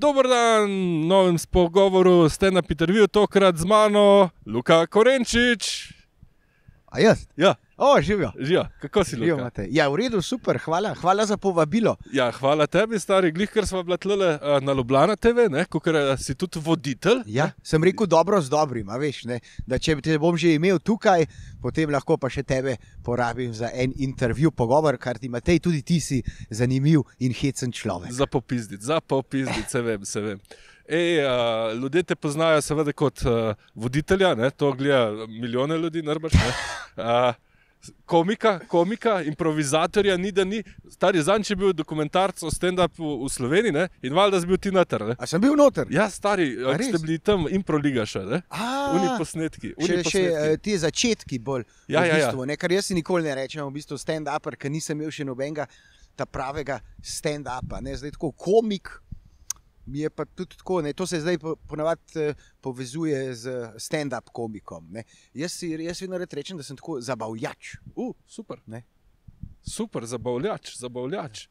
Dober dan, novem spogovoru ste na Peterviju, tokrat z mano, Luka Korenčič. A jaz? Ja, O, živijo. živijo, kako si Živijo. Ja, v redu, super, hvala, hvala za povabilo. Ja, hvala tebi, stari glih, ker smo bili tlele uh, na Ljubljana TV, ker si tudi voditelj. Ja, sem rekel dobro z dobrim, a veš, ne? da če te bom že imel tukaj, potem lahko pa še tebe porabim za en intervju, pogovor, kar ti Matej, tudi ti si zanimiv in hecen človek. Za popizditi, za popizditi, se vem, se vem. Ej, uh, ljudje te poznajo seveda kot uh, voditelja, ne? to gleda milijone ljudi, narbaš. Uh, komika, komika, improvizatorja, ni da ni. Stari zanj, če je bil dokumentarc o stand-upu v Sloveniji ne? in valjda si bil ti noter. ne. A sem bil noter? Ja, stari, ste bili tam improliga še, ne? A, Uni posnetki. Uni Še, še posnetki. eh, ti začetki bolj. Ja, v ja, ja. bistvu, ne, kar jaz si nikoli ne rečem, v bistvu stand-up, ker nisem imel še nobenega ta pravega stand-upa. Zdaj tako komik. Mi je pa tudi tako, ne, to se zdaj po- ponavadi eh, povezuje z stand-up komikom. Ne. Jaz, si, jaz vedno rečem, da sem tako zabavljač. Uh, super. Ne. Super, zabavljač, zabavljač.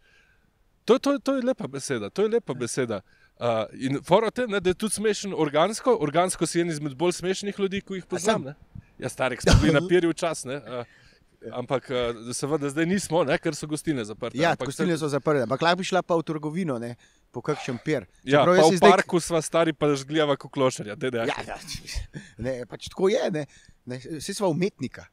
To, to, to je lepa beseda. To je lepa beseda. Uh, in forate, ne, da je tudi smešen organsko. Organsko si en izmed bolj smešnih ljudi, ki jih poznam. Ja, starek smo bili na pirju čas. Ne, uh, ampak uh, seveda zdaj nismo, ne, ker so gostilne zaprte. Ja, ampak gostilne so zaprte, ampak lahko bi šla pa v trgovino, ne, po kakšen pier. Ja, Čeprav pa v zdaj- parku sva stari, pa žgljava koklošarja. Ja, ja, ne, pač tako je. Ne, ne, vsi smo umetnika.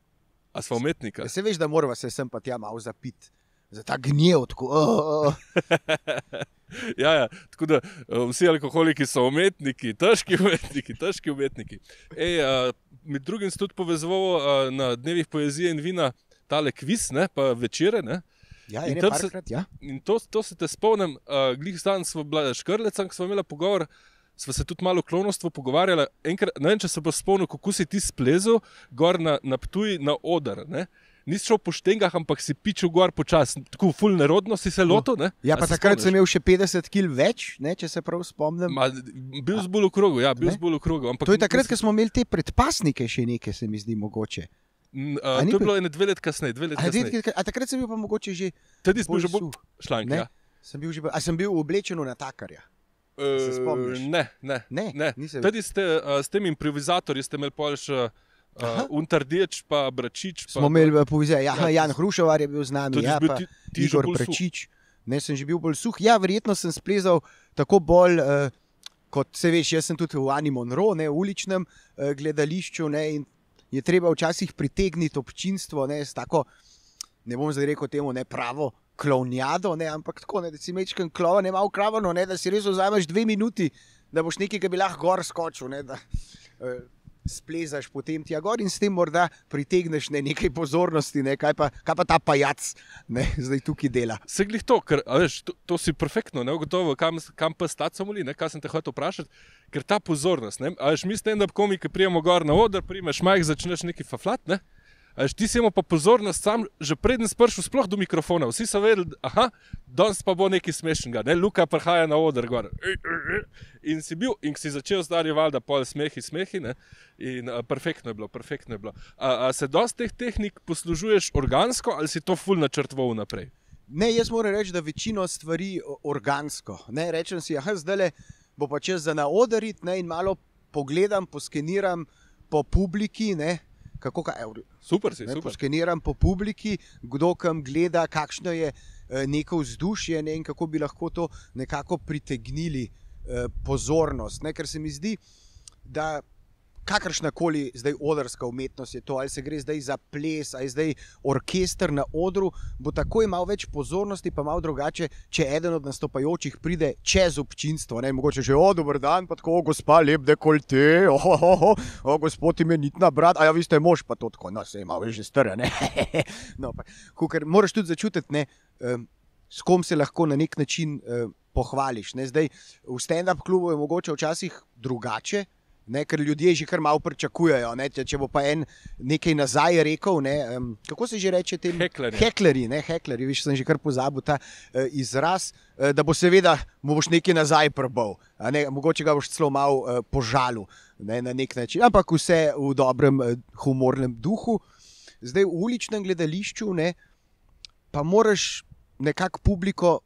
A smo umetnika? Ja, se veš, da moramo se sem pa tja malo zapiti. Za ta gnjev, tako. Oh, oh. Ja, ja, tako da uh, vsi alkoholiki so umetniki, težki umetniki, težki umetniki. Ej, uh, med drugim sem tudi povezoval uh, na dnevih poezije in vina tale kviz, ne, pa večere. Ne. Ja, In se- parkrat, ja. In to, to se te spomnim, uh, glih stan smo bila škrleca, ko smo imeli pogovor. Sva se tudi malo o klonoštvu pogovarjala. Enkrat, ne vem, če se bo spomnil, kako si ti splezel gor na, na Ptuj na oder. Ne? Nisi šel po štengah, ampak si pičil gor počasi, tako ful nerodno si se lotil. Ne? Ja, A pa se takrat spomniš? sem imel še 50 kg več, ne, če se prav spomnim. Ma, bil si bolj v krogu, ja, bil si bolj v krogu. Ampak, To je takrat, ko smo imeli te predpasnike, še nekaj se mi zdi mogoče. M, A ni to je bil- bilo ene dve let kasneje. Let A, kasneje. dve- a takrat sem bil pa mogoče že. Tudi smo bolj že bolj. Ne? Ja. Sem bil že, bolj- a sem bil oblečen v natakarja. Se Uh, spomniš? ne, ne. Ne, ne. Tudi ste, uh, s tem improvizatorji ste imeli pol še uh, Untardeč, pa Bračič. Pa, Smo imeli povezave. Ja, Ja, Jan Hrušovar je bil z nami, ja, bil pa ti- ti že Igor. Prečič. Ne, sem že bil bolj suh. Ja, verjetno sem splezal tako bolj. Uh, Kot se veš, jaz sem tudi v Ani Monro, ne, v uličnem uh, gledališču. Ne, in je treba včasih pritegniti občinstvo ne, s tako, ne bom zdaj rekel temu, ne pravo klovnjado, ne, ampak tako, ne, da si mečken klova, ne malo kravano, ne, da si res vzameš dve minuti, da boš nekaj, ki bi lahko gor skočil. Ne, da, uh, Splezaš potem tja gor in s tem morda pritegneš ne, nekaj pozornosti, ne, kaj, pa, kaj pa ta pajac ne, zdaj tukaj dela. Se glih to, ker veš, to, to si perfektno, ne gotovo, kam, kam pa stati samo li, ne, kaj sem te hotel vprašati, ker ta pozornost, ne, veš, mi stand-up komiki prijemo gor na oder, primeš majh, začneš neki faflat, ne. A veš, ti si imel pa pozornost sam, že preden spršel sploh do mikrofona. Vsi so vedeli, da danes pa bo nekaj smešnega, ne, Luka prihaja na oder gor. In si bil, in si začel zdaj valjda pol smehi, smehi, ne. In a, perfektno je bilo, perfektno je bilo. A, a se dosti teh tehnik poslužuješ organsko ali si to ful načrtoval naprej? Ne, jaz moram reči, da večino stvari organsko. Ne, rečem si, ah, zdaj le bo pa čez za naodarit ne, in malo pogledam, poskeniram po publiki. Ne, kako, kaj, evo, Super si, ne, super. poskeniram po publiki, kdo kam gleda, kakšno je eh, neko vzdušje ne, in kako bi lahko to nekako pritegnili eh, pozornost. Ne, ker se mi zdi, da kakršna koli zdaj odrska umetnost je to, ali se gre zdaj za ples, ali zdaj orkester na odru, bo takoj malo več pozornosti, pa malo drugače, če eden od nastopajočih pride čez občinstvo. Ne, mogoče že o, dober dan, pa tako, o, gospa, lep dekolte, o, o, o, o gospod imenitna brat, a ja, vi ste mož, pa to tako, no, se ima že stare. ne. no, pa, ker moraš tudi začutiti, ne, um, s kom se lahko na nek način um, pohvališ. Ne. Zdaj, v stand-up klubu je mogoče včasih drugače. Ne, ker ljudje že kar malo pričakujejo. Ne, če, če bo pa en nekaj nazaj rekel, ne, um, kako se že reče tem Heklerji. Heklerji, ne, heklerji, viš, sem že kar pozabil ta uh, izraz, uh, da bo seveda mu boš nekaj nazaj prbal, ne, mogoče ga boš celo malo uh, požalil ne, na nek način, ampak vse v dobrem uh, humornem duhu. zdaj v uličnem gledališču, ne, pa moraš nekako publiko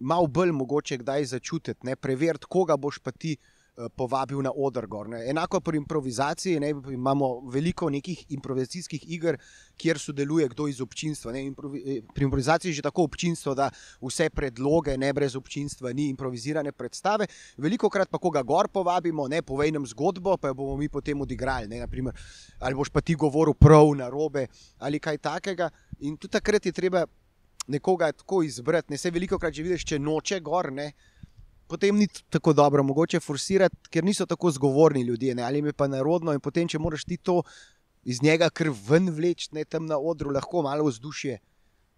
malo bolj mogoče kdaj začutiti, preveriti, koga boš pa ti eh, povabil na oder. Gor. Enako pri improvizaciji, ne, imamo veliko nekih improvizacijskih iger, kjer sodeluje kdo iz občinstva. Ne. Improvi, eh, pri improvizaciji je že tako občinstvo, da vse predloge, ne brez občinstva, ni improvizirane predstave. Veliko krat pa koga gor povabimo, ne povej nam zgodbo, pa jo bomo mi potem odigrali. Ne, naprimer, ali boš pa ti govoril prav na robe ali kaj takega. In tudi takrat je treba nekoga tako izbrati. Ne se veliko krat že vidiš, če noče gor. Ne, Potem ni tako dobro, mogoče forsirati, ker niso tako zgovorni ljudje, ne? ali jim je pa narodno. In potem, če moraš ti to iz njega kar ven vleči, ne tam na odru, lahko malo vzdušje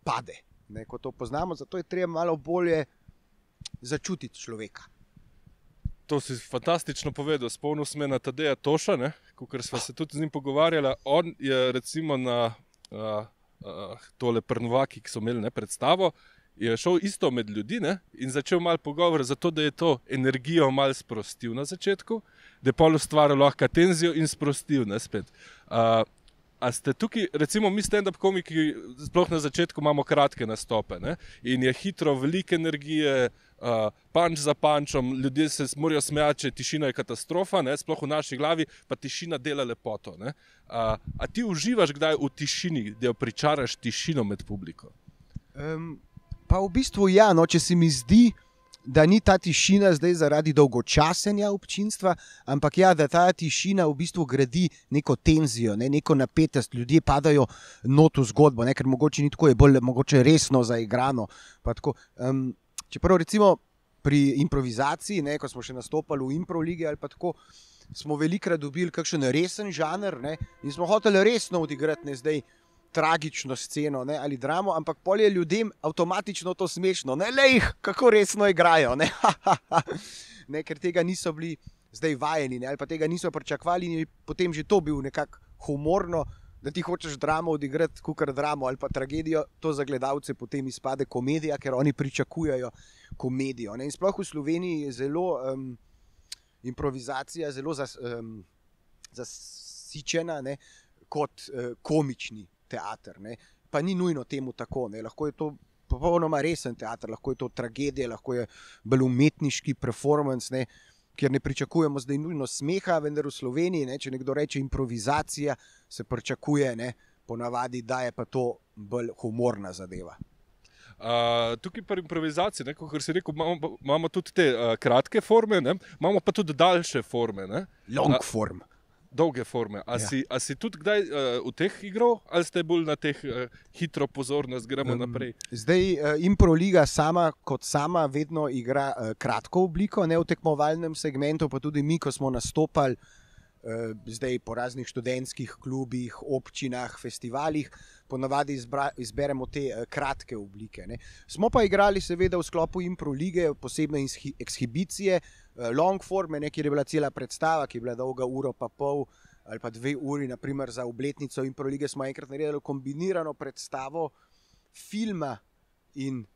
pade. Ne? Ko to poznamo, zato je treba malo bolje začutiti človeka. To si fantastično povedal, spomnil sem se na Tadeja Toša, ker smo se tudi z njim pogovarjali. On je recimo na uh, uh, tole prnovaki, ki so imeli ne, predstavo, je šel isto med ljudi ne, in začel malo pogovor, zato da je to energijo malo sprostil na začetku, da je pol ustvaril lahko tenzijo in sprostil ne spet. Uh, A ste tukaj, recimo, mi stand-up komiki, sploh na začetku imamo kratke nastope ne? in je hitro, veliko energije, uh, panč za pančom, ljudje se morajo smejati, če tišina je katastrofa, ne? sploh v naši glavi, pa tišina dela lepoto. Uh, a ti uživaš kdaj v tišini, da jo pričaraš tišino med publiko? Um, pa v bistvu ja, no, če se mi zdi, da ni ta tišina zdaj zaradi dolgočasenja občinstva, ampak ja, da ta tišina v bistvu gradi neko tenzijo, ne, neko napetost, ljudje padajo not v zgodbo, ne, ker mogoče ni tako, je bolj mogoče resno zaigrano. Um, čeprav recimo pri improvizaciji, ne, ko smo še nastopali v improviligi ali pa tako. Smo velikokrat dobili kakšen resen žanr ne, in smo hoteli resno odigrati, ne zdaj tragično sceno ne, ali dramo, ampak pol je ljudem avtomatično to smešno. Ne, le jih, kako resno igrajo. Ne? ne, ker tega niso bili zdaj vajeni, ne, ali pa tega niso pričakovali, in je potem že to bil nekako humorno. Da ti hočeš dramo odigrati, kot je dramo ali pa tragedijo, to za gledalce potem izpade komedija, ker oni pričakujejo komedijo. Ne? In sploh v Sloveniji je zelo um, improvizacija, zelo zas, um, zasičena ne? kot uh, komični teater. Ne. Pa ni nujno temu tako. Ne. Lahko je to popolnoma resen teater, lahko je to tragedija, lahko je bolj umetniški performance. Ne. Ker ne pričakujemo zdaj nujno smeha, vendar v Sloveniji, ne, če nekdo reče improvizacija, se pričakuje, ne, ponavadi, da je pa to bolj humorna zadeva. Uh, tukaj pri improvizaciji, kot si rekel, imamo, imamo tudi te uh, kratke forme, ne? imamo pa tudi daljše forme. Ne? Long form. Uh, dolge forme. A, ja. si, a si tudi kdaj uh, v teh igral, ali ste bolj na teh uh, hitro pozornost, gremo um, naprej? Zdaj, uh, Improliga sama kot sama vedno igra uh, kratko obliko, ne v tekmovalnem segmentu, pa tudi mi, ko smo nastopali. Zdaj po raznih študentskih klubih, občinah, festivalih, ponavadi izbra, izberemo te kratke oblike. Ne. Smo pa igrali, seveda, v sklopu Impro lige, posebne ekshibicije, Eh, long form, kjer je bila cela predstava, ki je bila dolga uro pa pol ali pa dve uri, naprimer za obletnico in prolige smo enkrat naredili kombinirano predstavo filma in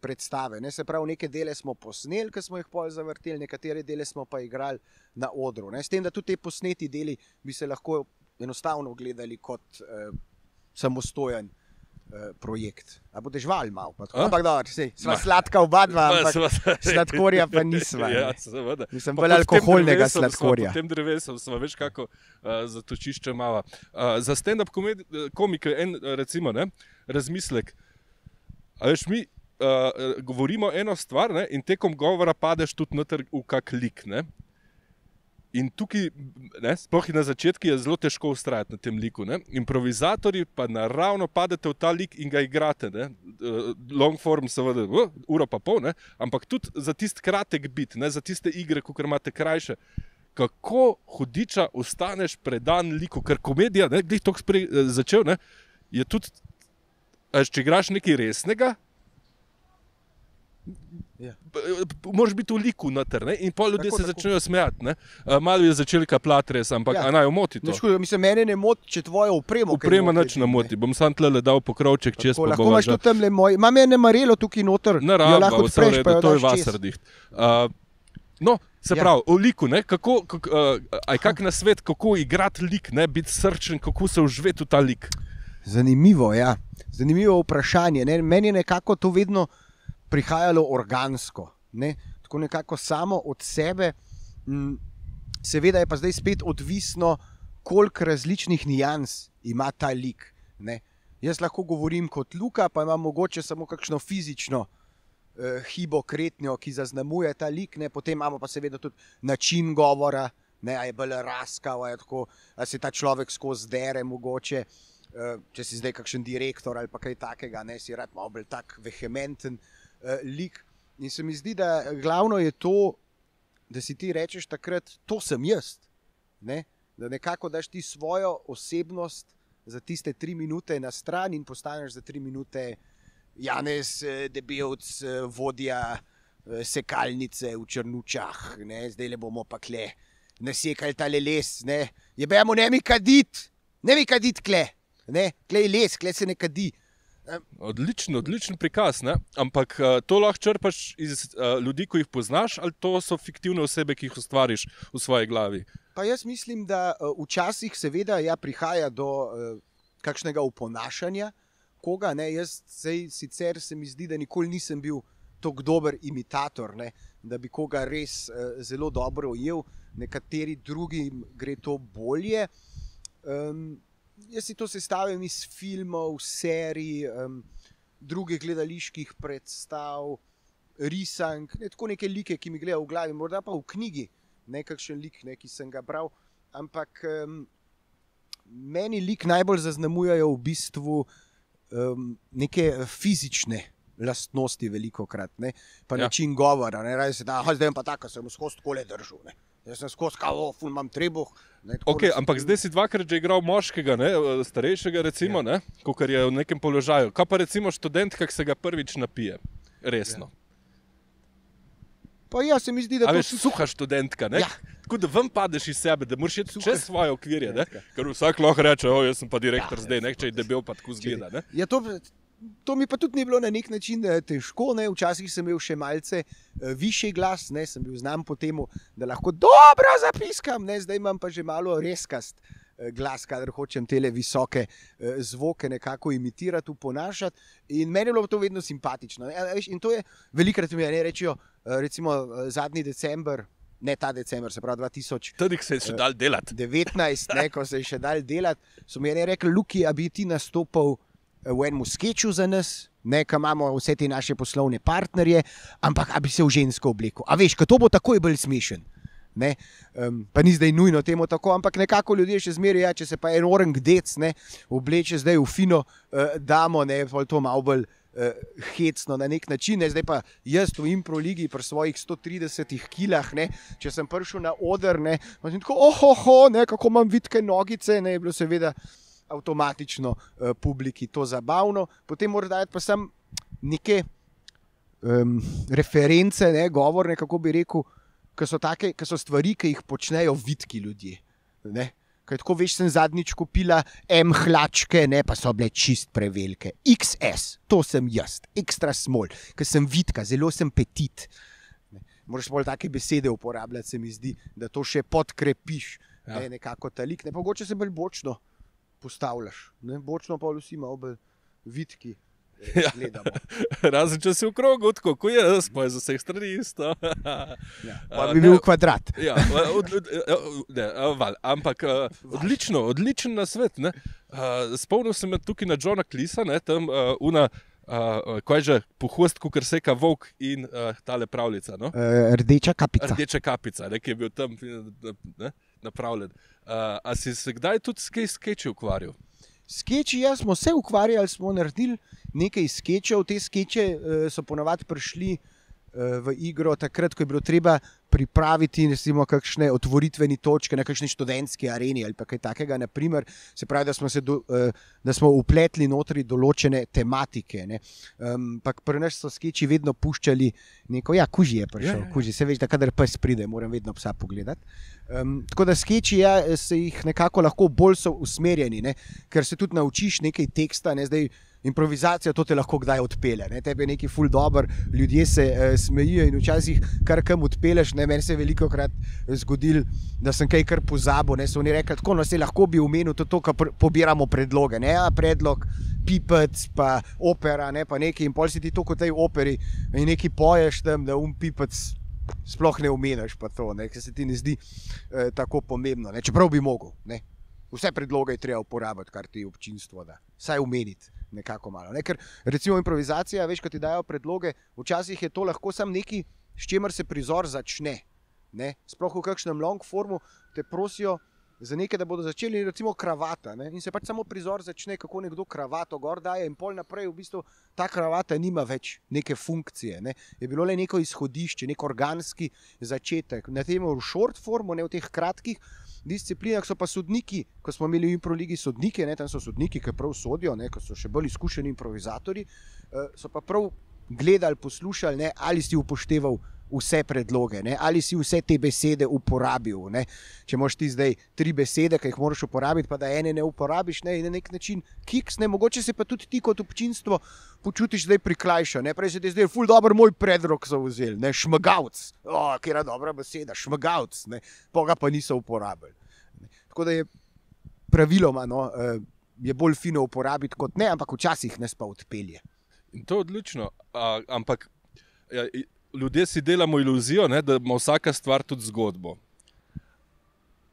predstave. Ne? Se pravi, neke dele smo posneli, ki smo jih pol zavrteli, nekatere dele smo pa igrali na odru. Ne? S tem, da tudi te posneti deli bi se lahko enostavno gledali kot eh, samostojen Eh, projekt. A boš žval malo, ampak da si sladka oba dva, ampak sladkorja pa nisva. Ja, Nisem bolj alkoholnega sladkorja. V tem drevesu smo več kako uh, zatočišče mava. Uh, za stand-up komike en recimo, ne, razmislek. Veš, mi uh, govorimo eno stvar ne, in tekom govora padeš tudi v kak lik. Ne. In tukaj, ne, sploh na začetku, je zelo težko ustrajati na tem liku. Ne. Improvizatori pa naravno padete v ta lik in ga igrate. Ne. Eh, long form, seveda, uh, uro pa pol, ne. ampak tudi za tisti kratek bit, ne, za tiste igre, ki imate krajše. Kako hudiča ostaneš predan liku, ker komedija, ki je eh, začel, ne, je tudi, če igraš nekaj resnega, Ja. Moraš biti v liku noter ne? in pol ljudi se začnejo smejati. Uh, malo je začel kaplati res, ampak ja. naj omoti to. Nečko, mislim, mene ne moti, če tvoje upremo. Upremo nič ne moti, bom sam tle le dal pokrovček čez pola. Lahko imaš tudi temle moj, imam ene marelo tukaj noter. Ne, ja, lahko odpreš, pa to je vas srdih. Uh, No, se Ja. pravi, o liku, ne, kako, kako, uh, aj kak na svet, kako igrati lik, ne, biti srčen, kako se uživeti v ta lik. Zanimivo, ja. Zanimivo vprašanje. Ne? Meni je nekako to vedno prihajalo organsko, ne? tako nekako samo od sebe. Seveda je pa zdaj spet odvisno, koliko različnih nijans ima ta lik. Ne? Jaz lahko govorim kot Luka, pa imam mogoče samo kakšno fizično eh, hibo, kretnjo, ki zaznamuje ta lik, ne? potem imamo pa seveda tudi način govora, ne? a je bolj raskav, a, tako, a se ta človek skozi dere mogoče. Eh, Če si zdaj kakšen direktor ali kaj takega, ne si rad malo bolj tak vehementen uh, lik. In se mi zdi, da glavno je to, da si ti rečeš takrat, to sem jaz. Ne? Da nekako daš ti svojo osebnost za tiste tri minute na stran in postaneš za tri minute Janez, eh, debelc, eh, vodja sekalnice v Črnučah, ne? zdaj le bomo pa kle. Nasekali ta les, ne, je bejmo ne mi kadit, ne mi kadit kle, ne, kle je les, kle se ne kadi. Odličen, odličen prikaz, ne? ampak uh, to lahko črpaš iz uh, ljudi, ki jih poznaš, ali to so fiktivne osebe, ki jih ustvariš v svoji glavi. Pa jaz mislim, da uh, včasih seveda ja, prihaja do kakšnega oponašanja koga. Ne? Jaz sej, sicer se mi zdi, da nikoli nisem bil tako dober imitator, ne? da bi koga res zelo dobro ujel, nekateri drugi gre to bolje. Um, jaz si to sestavljam iz filmov, serij, um, drugih gledaliških predstav, risank, ne, tako neke like, ki mi gledajo v glavi, morda pa v knjigi, nekakšen lik, ne, ki sem ga bral. Ampak um, meni lik najbolj zaznamujejo v bistvu um, neke fizične. Lastnosti, veliko krat, ne? pa Ja. način govora. Ne? Raje se da, "Aha, zdaj pa tako, sem skozi kole držal. Ne? Jaz sem skozi kavo, ful imam trebuh. ne, Okay, se- ampak zdaj si dvakrat že igral moškega, ne, eh, starejšega, recimo, ja. kot je v nekem položaju. Kaj pa recimo študent, ki se ga prvič napije? Resno. Pa ja, se mi zdi, da Ja. A to veš, suha študentka, ne? Ja. Tako da ven padeš iz sebe, da moraš iti čez svoje okvirje, ne? ker vsak lahko reče, o, jaz sem pa direktor Ja, zdaj, ne? če je debel, pa tako zgleda. Ne? Ja, to, to mi pa tudi ni bilo na nek način eh, težko. Ne? Včasih sem imel še malce uh, višji glas, ne? sem bil znan po tem, da lahko dobro zapiskam, ne? zdaj imam pa že malo reskast. eh, Glas, kader hočem te visoke eh, zvoke nekako imitirati, uponašati. In meni je bilo to vedno simpatično. ne. In to je velikrat mi ne rečejo, eh, recimo eh, zadnji december, ne ta december, se pravi 2000. Tudi se je še dal delati. 19, ne, ko se je še dal delati, so mi rekli, Luki, a bi ti nastopil eh, v enem sketchu za nas, ne, kam imamo vse te naše poslovne partnerje, ampak a bi se v žensko oblekel. A veš, to bo takoj bolj smešen. Ne, um, pa ni zdaj nujno temu tako, ampak nekako ljudje še zmeraj, ja, če se pa en orang dec ne, obleče zdaj v fino uh, damo, ne, to malo bolj uh, hecno na nek način. Ne, zdaj pa jaz v improligi pri svojih 130 kilah, ne, če sem prišel na oder, ne, tako, ohoho, ne, kako imam vitke nogice, ne, je bilo seveda avtomatično uh, publiki to zabavno. Potem mora dati pa sem neke um, reference, ne, govorne, kako bi rekel, ki so, take, ki so stvari, ki jih počnejo vidki ljudje. Ne. Kaj tako veš, sem zadnjič kupila M hlačke, ne pa so bile čist prevelike. XS, to sem jaz, ekstra small, ker sem vidka, zelo sem petit. Ne. Moraš bolj take besede uporabljati, se mi zdi, da to še podkrepiš, Ja. ne, nekako ta lik. Ne, mogoče se bolj bočno postavljaš, ne, bočno pa vsi malo bolj vidki. eh, Ja. Gledamo. Razen če si v krogu, tako kot jaz, pa je za vseh strani isto. Ja. A, Pa bi ne, bil kvadrat. Ja, od, od, ne, a, val, ampak odlično, odličen na svet. Ne. Spomnil sem se tukaj na Johna Klisa, ne, tam una, a, kaj že, pohost, kot seka volk in a, tale pravljica. No? Uh, rdeča kapica. Rdeča kapica, ne, ki je bil tam ne, napravljen. A, a si se kdaj tudi s kaj skeči ukvarjal? Skeči, ja, smo se ukvarjali, smo naredili nekaj skečev. Te skeče uh, so ponovadi prišli uh, v igro takrat, ko je bilo treba pripraviti recimo, kakšne otvoritvene točke na kakšni študentski areni ali kaj takega. Naprimer, se pravi, da smo, se do, uh, da smo upletli notri določene tematike. Ne. Um, Ampak pri nas so skeči vedno puščali neko, ja, kuži je prišel, ja, ja. ja. kuži se veš, da kadar pes pride, moram vedno psa pogledati. Um, tako da skeči, ja, se jih nekako lahko bolj so usmerjeni, ne, ker se tudi naučiš nekaj teksta. Ne, zdaj, improvizacija to te lahko kdaj odpele. Ne, tebi je neki ful dobr, ljudje se uh, smejijo in včasih kar kam odpeleš, ne, meni se je veliko krat zgodilo, da sem kaj kar pozabil. Ne, so oni rekli, tako no, se lahko bi umenil to, to kar pr pobiramo predloge. Ne, ja, predlog, pipec, pa opera, ne, pa nekaj in pol si ti to kot tej operi in nekaj poješ tam, da um pipec. Sploh ne umeniš, pa to, ker se ti ne zdi eh, tako pomembno. Ne? Čeprav bi mogel. Ne? Vse predloge je treba uporabiti, kar ti občinstvo da. Vsaj umeniti nekako malo. Ne? Ker recimo improvizacija, veš, ko ti dajo predloge, včasih je to lahko samo nekaj, s čimer se prizor začne. Ne? Sploh v kakšnem long formu te prosijo, za nekaj, da bodo začeli, recimo, kravata. Ne? In se pač samo prizor začne, kako nekdo kravato gor daje, in pol naprej, v bistvu ta kravata nima več neke funkcije. Ne? Je bilo le neko izhodišče, nek organski začetek. Na tem v short formu, ne v teh kratkih. Disciplinah so pa sodniki, ko smo imeli v Improligi sodnike, ne, tam so sodniki, ki prav sodijo, ne, ko so še bolj izkušeni improvizatori, eh, so pa prav gledali, poslušali, ne, ali si upošteval vse predloge, ne? ali si vse te besede uporabil. Ne? Če imaš ti zdaj tri besede, ki jih moraš uporabiti, pa da ene ne uporabiš, ne? na nek način kiks, ne? mogoče se pa tudi ti kot občinstvo počutiš zdaj prikrajšan. Prej se ti zdaj ful dobro moj predlog zauzel, ne šmagavc, oh, ki je dobra beseda, šmagavc, pa ga pa niso uporabili. Ne? Tako da je praviloma. No, uh, Je bolj fino uporabiti kot ne, ampak včasih nas pa odpelje. In to je odlično. A, ampak ja, ljudje si delamo iluzijo, ne, da ima vsaka stvar tudi zgodbo.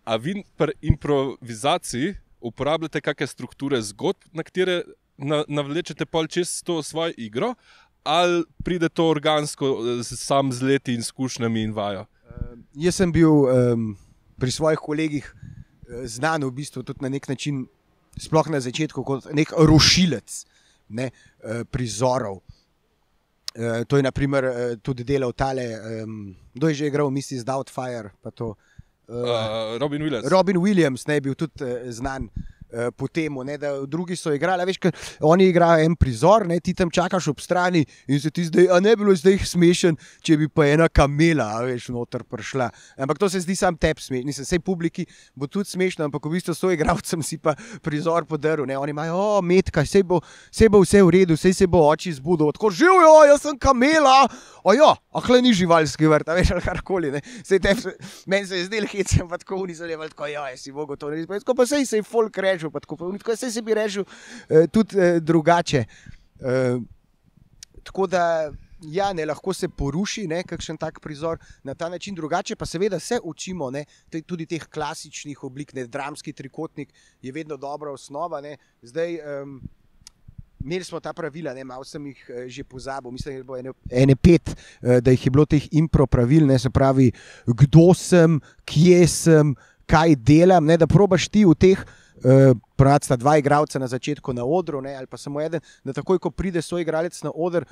A vi pri improvizaciji uporabljate kakšne strukture zgodb, na katere navlečete pol čez to svojo igro, ali pride to organsko, sam z leti in izkušnjami in vajo? Uh, jaz sem bil um, pri svojih kolegih uh, znan v bistvu tudi na nek način, sploh na začetku, kot nek rušilec ne, uh, prizorov. Uh, to je naprimer, uh, tudi delal tale, um, kdo je že igral, Mrs. Doubtfire. Uh, uh, Robin Williams. Robin Williams ne, je bil tudi uh, znan. Eh, po tem, da drugi so igrali. Veš, oni igrajo en prizor, ne, ti tam čakaš ob strani in se ti zdaj, a ne bilo zdaj smešen, če bi pa ena kamela, veš, noter prišla. Ampak to se zdi sam tebi smešno, nisem vsej publiki, bo tudi smešno, ampak v bistvu s to igravcem si pa prizor podaril. Oni imajo, o, metka, vse bo, bo vse v redu, vse se bo oči zbudil, tako živijo, jaz sem kamela. Ojo, ah, le ni živalski vrt, veš, ali karkoli. Meni se je zdelo hecem, pa tako unizaljevali, tako ja, si mogo to narediti. Pa sej se je folk režil režil, tako, se bi režil eh, tudi eh, drugače. Eh, tako da ja, ne, lahko se poruši ne, kakšen tak prizor na ta način, drugače pa seveda se učimo ne, tudi teh klasičnih oblik, ne, dramski trikotnik je vedno dobra osnova. Ne. Zdaj, um, Imeli smo ta pravila, ne, malo sem jih že pozabil, mislim, da je bilo ene, ene pet, da jih je bilo teh impro pravil, ne, se pravi, kdo sem, kje sem, kaj delam, ne, da probaš ti v teh uh, Eh, Pravno sta dva igralca na začetku na odru, ne, ali pa samo eden, da takoj, ko pride svoj igralec na oder,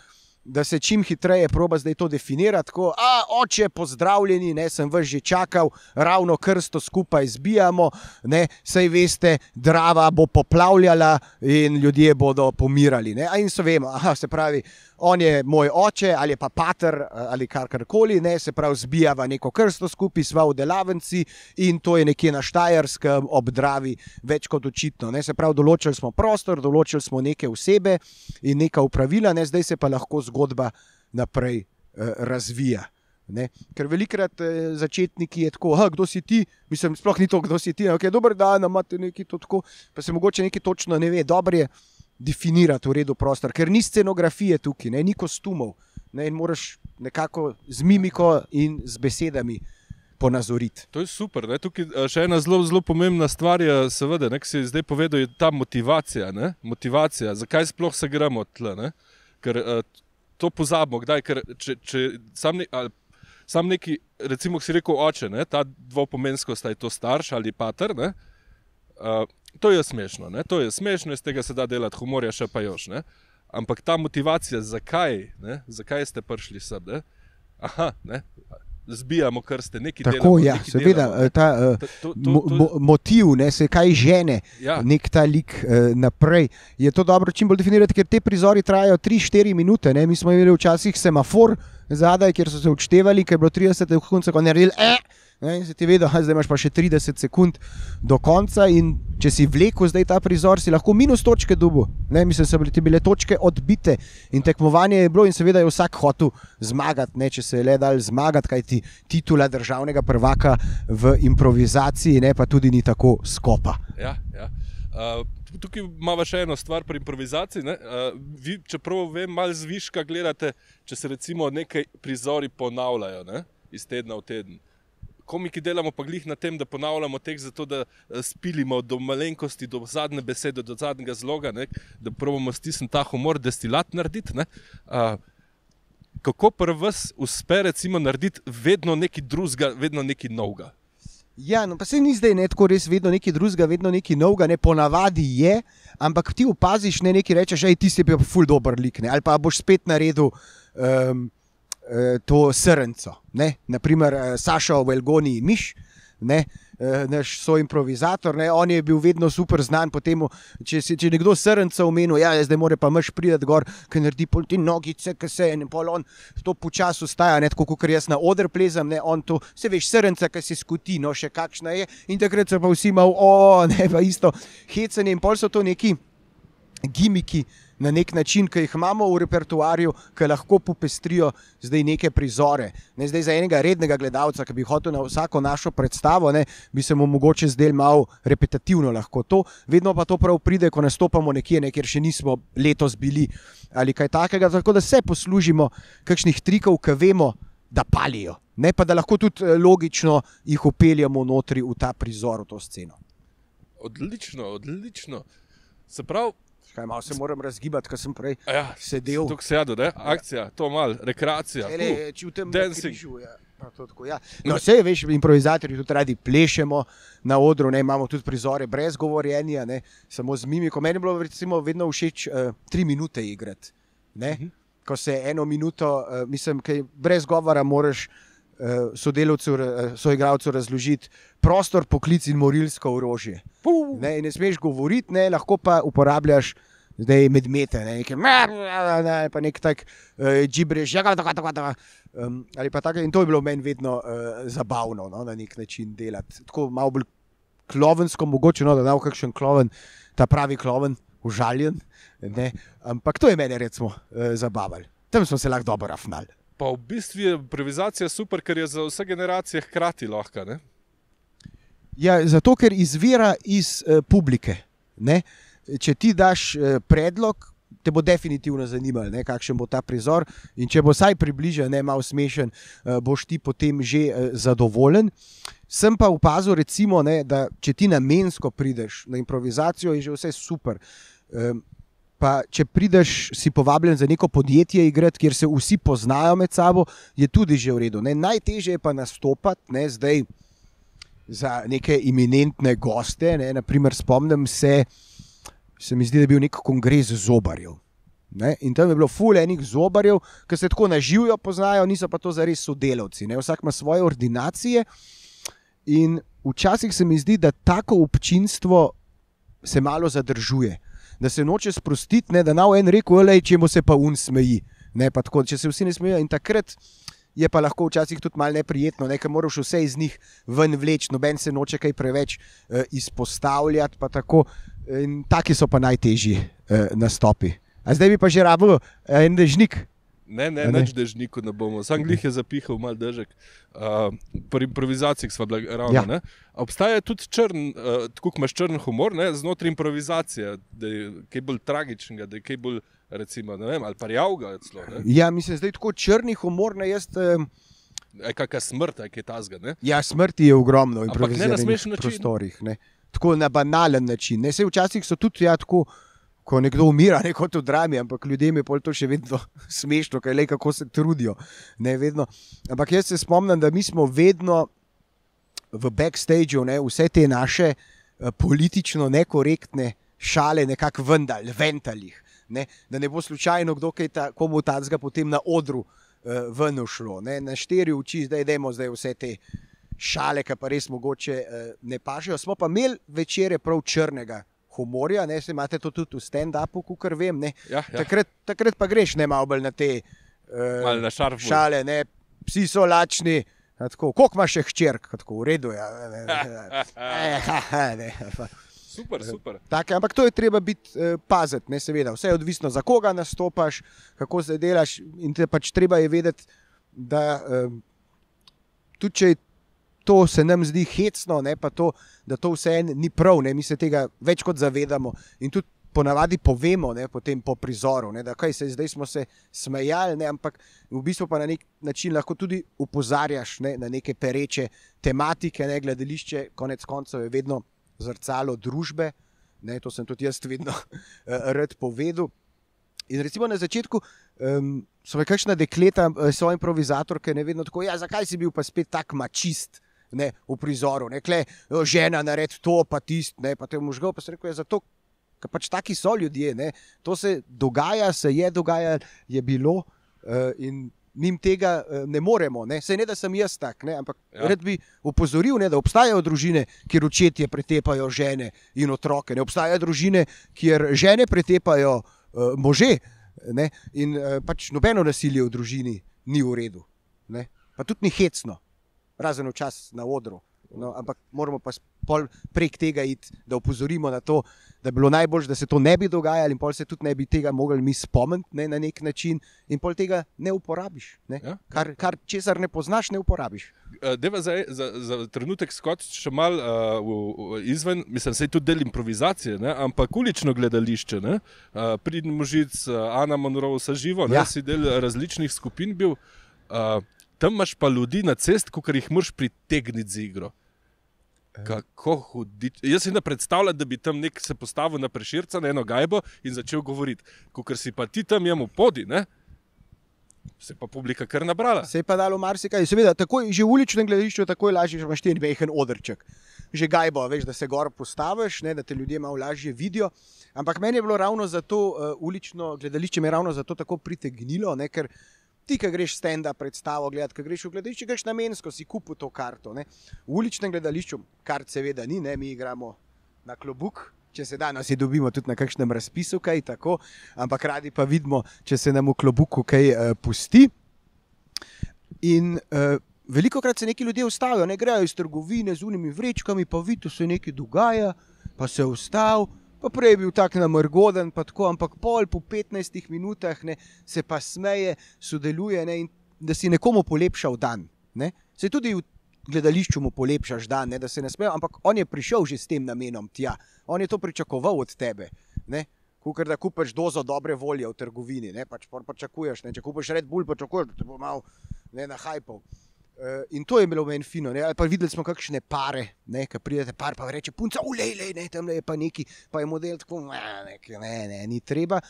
da se čim hitreje proba zdaj to definirati. Tako, a, oče, pozdravljeni, ne, sem vas že čakal, ravno krsto skupaj zbijamo, ne, sej veste, drava bo poplavljala in ljudje bodo pomirali. Ne, in so vemo, aha, se pravi, on je moj oče ali pa pater ali karkoli, ne, se pravi, zbijava neko krsto skupaj, sva v delavnici in to je nekje na Štajerskem ob Dravi, več kot očitno. Ne, se pravi, določili smo prostor, določili smo neke osebe in neka upravila, ne, zdaj se pa lahko zgodba naprej eh, razvija. Ne? Ker velikrat eh, začetniki je tako, kdo si ti, mislim, sploh ni to, kdo si ti. Okay, dober dan, imate nekaj tako, pa se mogoče nekaj točno ne ve. Dobro je definirati v redu prostor, ker ni scenografije tukaj, ne? ni kostumov. Ne? In moraš nekako z mimiko in z besedami. Ponazoriti. To je super. Ne? Tukaj je še ena zelo, zelo pomembna stvar, je, seveda, ki se je zdaj povedal, je ta motivacija. motivacija. Zakaj sploh se gremo tle? Ker uh, to pozabimo, kdaj. Ker če, če sam, ne, ali, sam neki, recimo, si rekel, oče, ne, ta dvopomensko sta je to starš ali pater. Ne, uh, to je smešno, ne, to je smešno, iz tega se da delati humorja, še pa još. Ne. Ampak ta motivacija, zakaj, ne, zakaj ste prišli sem? Ne? Aha, ne, zbijamo krste, nekaj Tako, delamo. Ja, seveda, delamo, ta, uh, to, to, to, mo, motiv, ne, se kaj žene, ja. nek ta lik uh, naprej. Je to dobro čim bolj definirati, ker te prizori trajajo 3-4 minute. Ne. Mi smo imeli včasih semafor zadaj, kjer so se odštevali, ker je bilo 30 sekund, ko je naredil. Eh, Ne, in se ti vedo, zdaj imaš pa še 30 sekund do konca, in če si vlekel zdaj ta prizor, si lahko minus točke dubu. Ne, mislim, da so bile bile točke odbite in tekmovanje je bilo, in seveda je vsak hotel zmagati, ne, če se je le dal zmagati, kaj ti titula državnega prvaka v improvizaciji, ne pa tudi ni tako skopa. Ja, ja. Uh, tukaj imamo še eno stvar pri improvizaciji. Uh, vi, čeprav vem, malo zviška gledate, če se recimo nekaj prizori ponavljajo ne? iz tedna v teden komiki delamo pa glih na tem, da ponavljamo tekst, zato da eh, spilimo do malenkosti, do zadnje besede, do zadnjega zloga, ne? da pravimo stisniti ta humor, destilat narediti. Uh, kako pa vas uspe, recimo, narediti vedno nekaj drugega, vedno nekaj novega? Ja, no, pa se ni zdaj ne tako res, vedno nekaj drugega, vedno nekaj novega, ne ponavadi je, ampak ti opaziš, ne nekaj rečeš, hej, ti si pa ful dobr lik, ne? ali pa boš spet naredil. Um, to srnco. Ne? Naprimer, eh, Saša Velgoni Miš. Ne, eh, naš so improvizator, ne, on je bil vedno super znan po tem, če si če nekdo srnca omenil, ja, zdaj mora pa mrš priti gor, ki naredi pol ti nogice, ki se in pol on to počasi ustaja, ne tako kot jaz na oder plezam, ne, on to, se veš, srnca, ki se skuti, no še kakšna je in takrat so pa vsi mal, o, ne, pa isto, hecanje in pol so to neki gimiki, na nek način, ki jih imamo v repertoarju, ki lahko popestrijo zdaj neke prizore. Ne, zdaj za enega rednega gledalca, ki bi hotel na vsako našo predstavo, ne, bi se mu mogoče zdel malo repetitivno lahko to, vedno pa to prav pride, ko nastopamo nekje, ne, kjer še nismo letos bili ali kaj takega. Tako da se poslužimo kakšnih trikov, ki vemo, da palijo. Ne pa da lahko tudi eh, logično jih upeljamo notri v ta prizor, v to sceno. Odlično, odlično. Se pravi, Kaj, malo se moram razgibati, ker sem prej ja, sedel. Tu se je, akcija, to malo, rekreacija. Ne, čutim, da je to ja. Ja. No, vse veš, improvizatorji tudi radi plešemo na odru, ne, imamo tudi prizore brez govorjenja, ne, samo z mimiko. Meni je bilo recimo, vedno všeč uh, tri minute igrati. Uh mhm. -huh. Ko se eno minuto, uh, mislim, brez govora, moraš sodelavcu, uh, soigravcu razložiti prostor, poklic in morilsko orožje. Ne, ne smeš govoriti, ne, lahko pa uporabljaš zdaj medmete, ne, nekaj, ne, pa nek tak džibriš, uh, tako, tako, tako. Um, ali pa tako. In to je bilo meni vedno uh, zabavno no, na nek način delati. Tako malo bolj klovensko, mogoče no, da da v kakšen kloven, ta pravi kloven, užaljen. Ne. Ampak to je meni recimo uh, zabavalo. Tam smo se lahko dobro rafnali. Pa v bistvu je improvizacija super, ker je za vse generacije hkrati lahka. Ne? Ja, zato, ker izvira iz uh, publike. Ne? Če ti daš uh, predlog, te bo definitivno zanimalo, kakšen bo ta prizor. In če bo vsaj približen, ne malo smešen, uh, boš ti potem že uh, zadovoljen. Sem pa opazil, recimo, ne, da če ti namensko prideš na improvizacijo, je že vse super. Pa, če prideš, si povabljen za neko podjetje, igrati, kjer se vsi poznajo med sabo, je tudi že v redu. Ne? Najtežje je pa nastopati, ne zdaj, za neke iminentne goste. Ne? Naprimer, spomnim se, se mi zdi, da je bil nek kongres zobarjev. Ne? In tam je bilo fulejnih zobarjev, ki se tako naživijo, poznajo, niso pa to za res sodelavci. Ne? Vsak ima svoje ordinacije. In včasih se mi zdi, da tako občinstvo se malo zadržuje, da se noče sprostiti, ne? da na en rekel, le če mu se pa un smeji. Ne, tako, če se vsi ne smejijo, in takrat je pa lahko včasih tudi malo neprijetno, ne, ker moraš vse iz njih ven vleči, noben se noče kaj preveč uh, izpostavljati. In taki so pa najtežji uh, nastopi. A zdaj bi pa že rabo uh, en dežnik. Ne, ne, ne, več dežniku ne bomo. Sam glih je zapihal mal dežek. Uh, pri improvizaciji smo bili ravno. Ja. Obstaja tudi črn, uh, tako imaš črn humor, ne, znotraj improvizacije, da je kaj bolj tragičnega, da je kaj bolj recimo, vem, ali pa javga. Celo, ja, mislim, da je tako črni humor. Ne, jaz, um, Kakšna smrt, kaj je ta zgor? Ja, smrti je ogromno v improviziranih prostorih. Ne. Tako na banalen način. Ne, sej, včasih so tudi ja, tako, ko nekdo umira, ne kot v drami, ampak ljudem je to še vedno smešno, kaj le kako se trudijo. Ne, ampak jaz se spomnim, da mi smo vedno v backstageu vse te naše uh, politično nekorektne šale nekako vendali, ventalih ne, da ne bo slučajno kdo, ki ta, komu ta zga potem na odru uh, ven ušlo. Ne, na štiri oči, zdaj idemo zdaj vse te šale, ki pa res mogoče uh, ne pašejo. Smo pa imeli večere prav črnega. Humorja, ne, se imate to tudi v stand-upu, kar vem. Ja, ja. Takrat, takrat pa greš ne malo na te uh, šale, ne, psi so lačni, koliko imaš še hčerk, tako v redu. Ja, ne, ne, ne. Eh, ne. Super, super. Take, ampak to je treba biti eh, paziti, ne seveda. Vse je odvisno, za koga nastopaš, kako se delaš. In te pač treba je vedeti, da eh, tudi če je to se nam zdi hecno, ne, pa to, da to vseeno ni prav, ne, mi se tega več kot zavedamo. In tudi ponavadi povemo, ne, potem po prizoru, ne, da kaj se zdaj smo se smejali, ne, ampak v bistvu pa na nek način lahko tudi upozarjaš ne, na neke pereče tematike, ne, gledališče, konec koncev je vedno zrcalo družbe. Ne, to sem tudi jaz vedno eh, rad povedal. In recimo na začetku um, so me kakšna dekleta, eh, so improvizatorke, ne vedno tako, ja, zakaj si bil pa spet tak mačist ne, v prizoru, ne, kle, "O, žena naredi to, pa tisto, ne, pa te možgal, pa se rekel, ja, zato, ker pač taki so ljudje, ne, to se dogaja, se je dogajalo, je bilo uh, in njim tega uh, ne moremo, ne, se ne da sem jaz tak, ne, ampak Ja. ja. rad bi opozoril, ne, da obstajajo družine, kjer očetje pretepajo žene in otroke, ne obstajajo družine, kjer žene pretepajo uh, može. Ne? In uh, pač nobeno nasilje v družini ni v redu, ne? pa tudi ni hecno, razen včasih na odru. No, ampak moramo pa prek tega iti, da opozorimo na to, da bi bilo najbolj, da se to ne bi dogajalo, in pol se tudi ne bi tega mogli mi spomniti ne, na nek način, in pol tega ne uporabiš. Ne? Ja. Kar, kar česar ne poznaš, ne uporabiš. Uh, Deva za, za, za trenutek skočiti še malo uh, izven, mislim, da je tudi del improvizacije, ne? ampak ulično gledališče. Uh, Pridn možic, uh, Ana Monroe, vse živo, ja. Ja. si del različnih skupin bil. Uh, tam imaš pa ljudi na cest, ki jih moraš pritegniti z igro. Kako hudič. Jaz si ne predstavljam, da bi tam nek se postavil na preširca, na eno gajbo in začel govoriti. Ker si pa ti tam jemu podi, ne? se je pa publika kar nabrala. Se je pa dalo marsikaj. Seveda, takoj, že v uličnem gledališču je takoj lažje, če imaš ti en mehen odrček. Že gajbo, veš, da se gor postaviš, ne, da te ljudje malo lažje vidijo. Ampak meni je bilo ravno zato uh, ulično gledališče, me je ravno zato tako pritegnilo, ne, ker ti, ki greš stand-up predstavo gledati, ki greš v gledališče, greš namensko, si kupil to karto. Ne. V uličnem gledališču, kar seveda ni, ne, mi igramo na klobuk. Če se danes je dobimo tudi na kakšnem razpisu, kaj tako, ampak radi pa vidimo, če se nam v klobuku kaj uh, pusti. In uh, veliko krat se neki ljudje ustavijo, ne grejo iz trgovine z unimi vrečkami, pa vidi, da se nekaj dogaja, pa se ustavi. Pa prej je bil tak namrgoden, pa tako, ampak pol po 15 minutah ne, se pa smeje, sodeluje ne, in da si nekomu polepšal dan. Ne. Se tudi v gledališču mu polepšaš dan, ne, da se ne smeje, ampak on je prišel že s tem namenom tja, on je to pričakoval od tebe. Ne. Kukor da kupiš dozo dobre volje v trgovini, ne pač pol pričakuješ. Ne. Če kupiš Red Bull, pričakuješ, da te bo malo ne, na hajpov. Uh, in to je bilo meni fino. Ne? Ali Pa videli smo kakšne pare, ki pridete, par pa reče, punca, ulej, ne, tam je pa neki, pa je model tako, "Ma, nek, ne, ne, ni treba.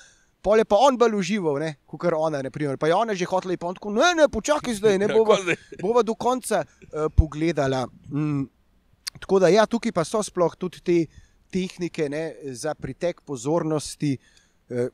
Pol je pa on bolj užival, kot ona, ne, primer. pa je ona že hotela, in pa on tako, ne, ne, počakaj zdaj, ne bova, bova do konca uh, pogledala. Mm, tako da, ja, tukaj pa so sploh tudi te tehnike ne, za pritek pozornosti. eh,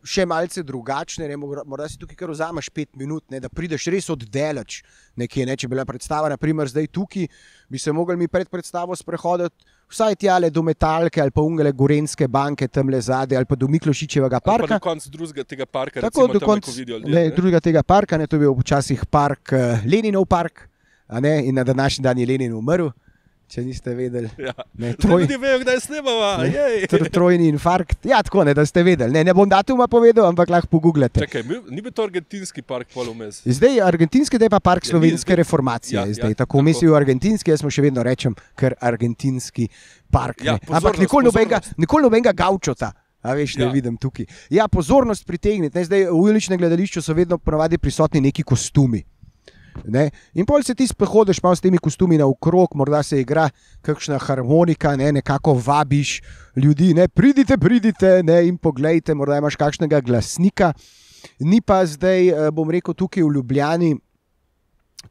Še malce drugačne, ne, morda si tukaj kar vzameš pet minut, ne, da prideš res oddaleč nekje. Ne, če bi bila predstava, naprimer, zdaj tukaj, bi se mogli mi pred predstavo sprehoditi vsaj tjale do Metalke ali pa Ungele Gorenske banke, tam le zadaj ali pa do Miklošičevega Ali Pa parka. do konca drugega tega parka, Tako recimo, do tam, konca ko vidijo ljudje. ne, ne. drugega tega parka, ne, to je bil včasih park uh, Leninov park, ne, in na današnji dan je Lenin umrl, če niste vedeli. Ja. Ne, troj, Ljudje vejo, kdaj. Ne, jej. tr, trojni infarkt. Ja, tako ne, da ste vedeli. Ne, ne bom datuma povedal, ampak lahko pogooglate. Čakaj, ni bil to argentinski park pol vmes. Zdaj je argentinski, zdaj pa park Ja, slovenske zdaj- reformacije. Ja, ja, zdaj, tako tako. mislijo argentinski, jaz mu še vedno rečem, ker argentinski park. Ja, ne. pozornost, ampak nikoli nobenega, nikoli nobenega gaučota. A veš, ne Ja. vidim tukaj. Ja, pozornost pritegniti. Ne, zdaj v uličnem gledališču so vedno ponavadi prisotni neki kostumi. Ne? In pol se ti sprehodiš malo s temi kostumi naokrog, morda se igra kakšna harmonika, ne? nekako vabiš ljudi, ne? pridite, pridite ne? in poglejte, morda imaš kakšnega glasnika. Ni pa zdaj, eh, bom rekel, tukaj v Ljubljani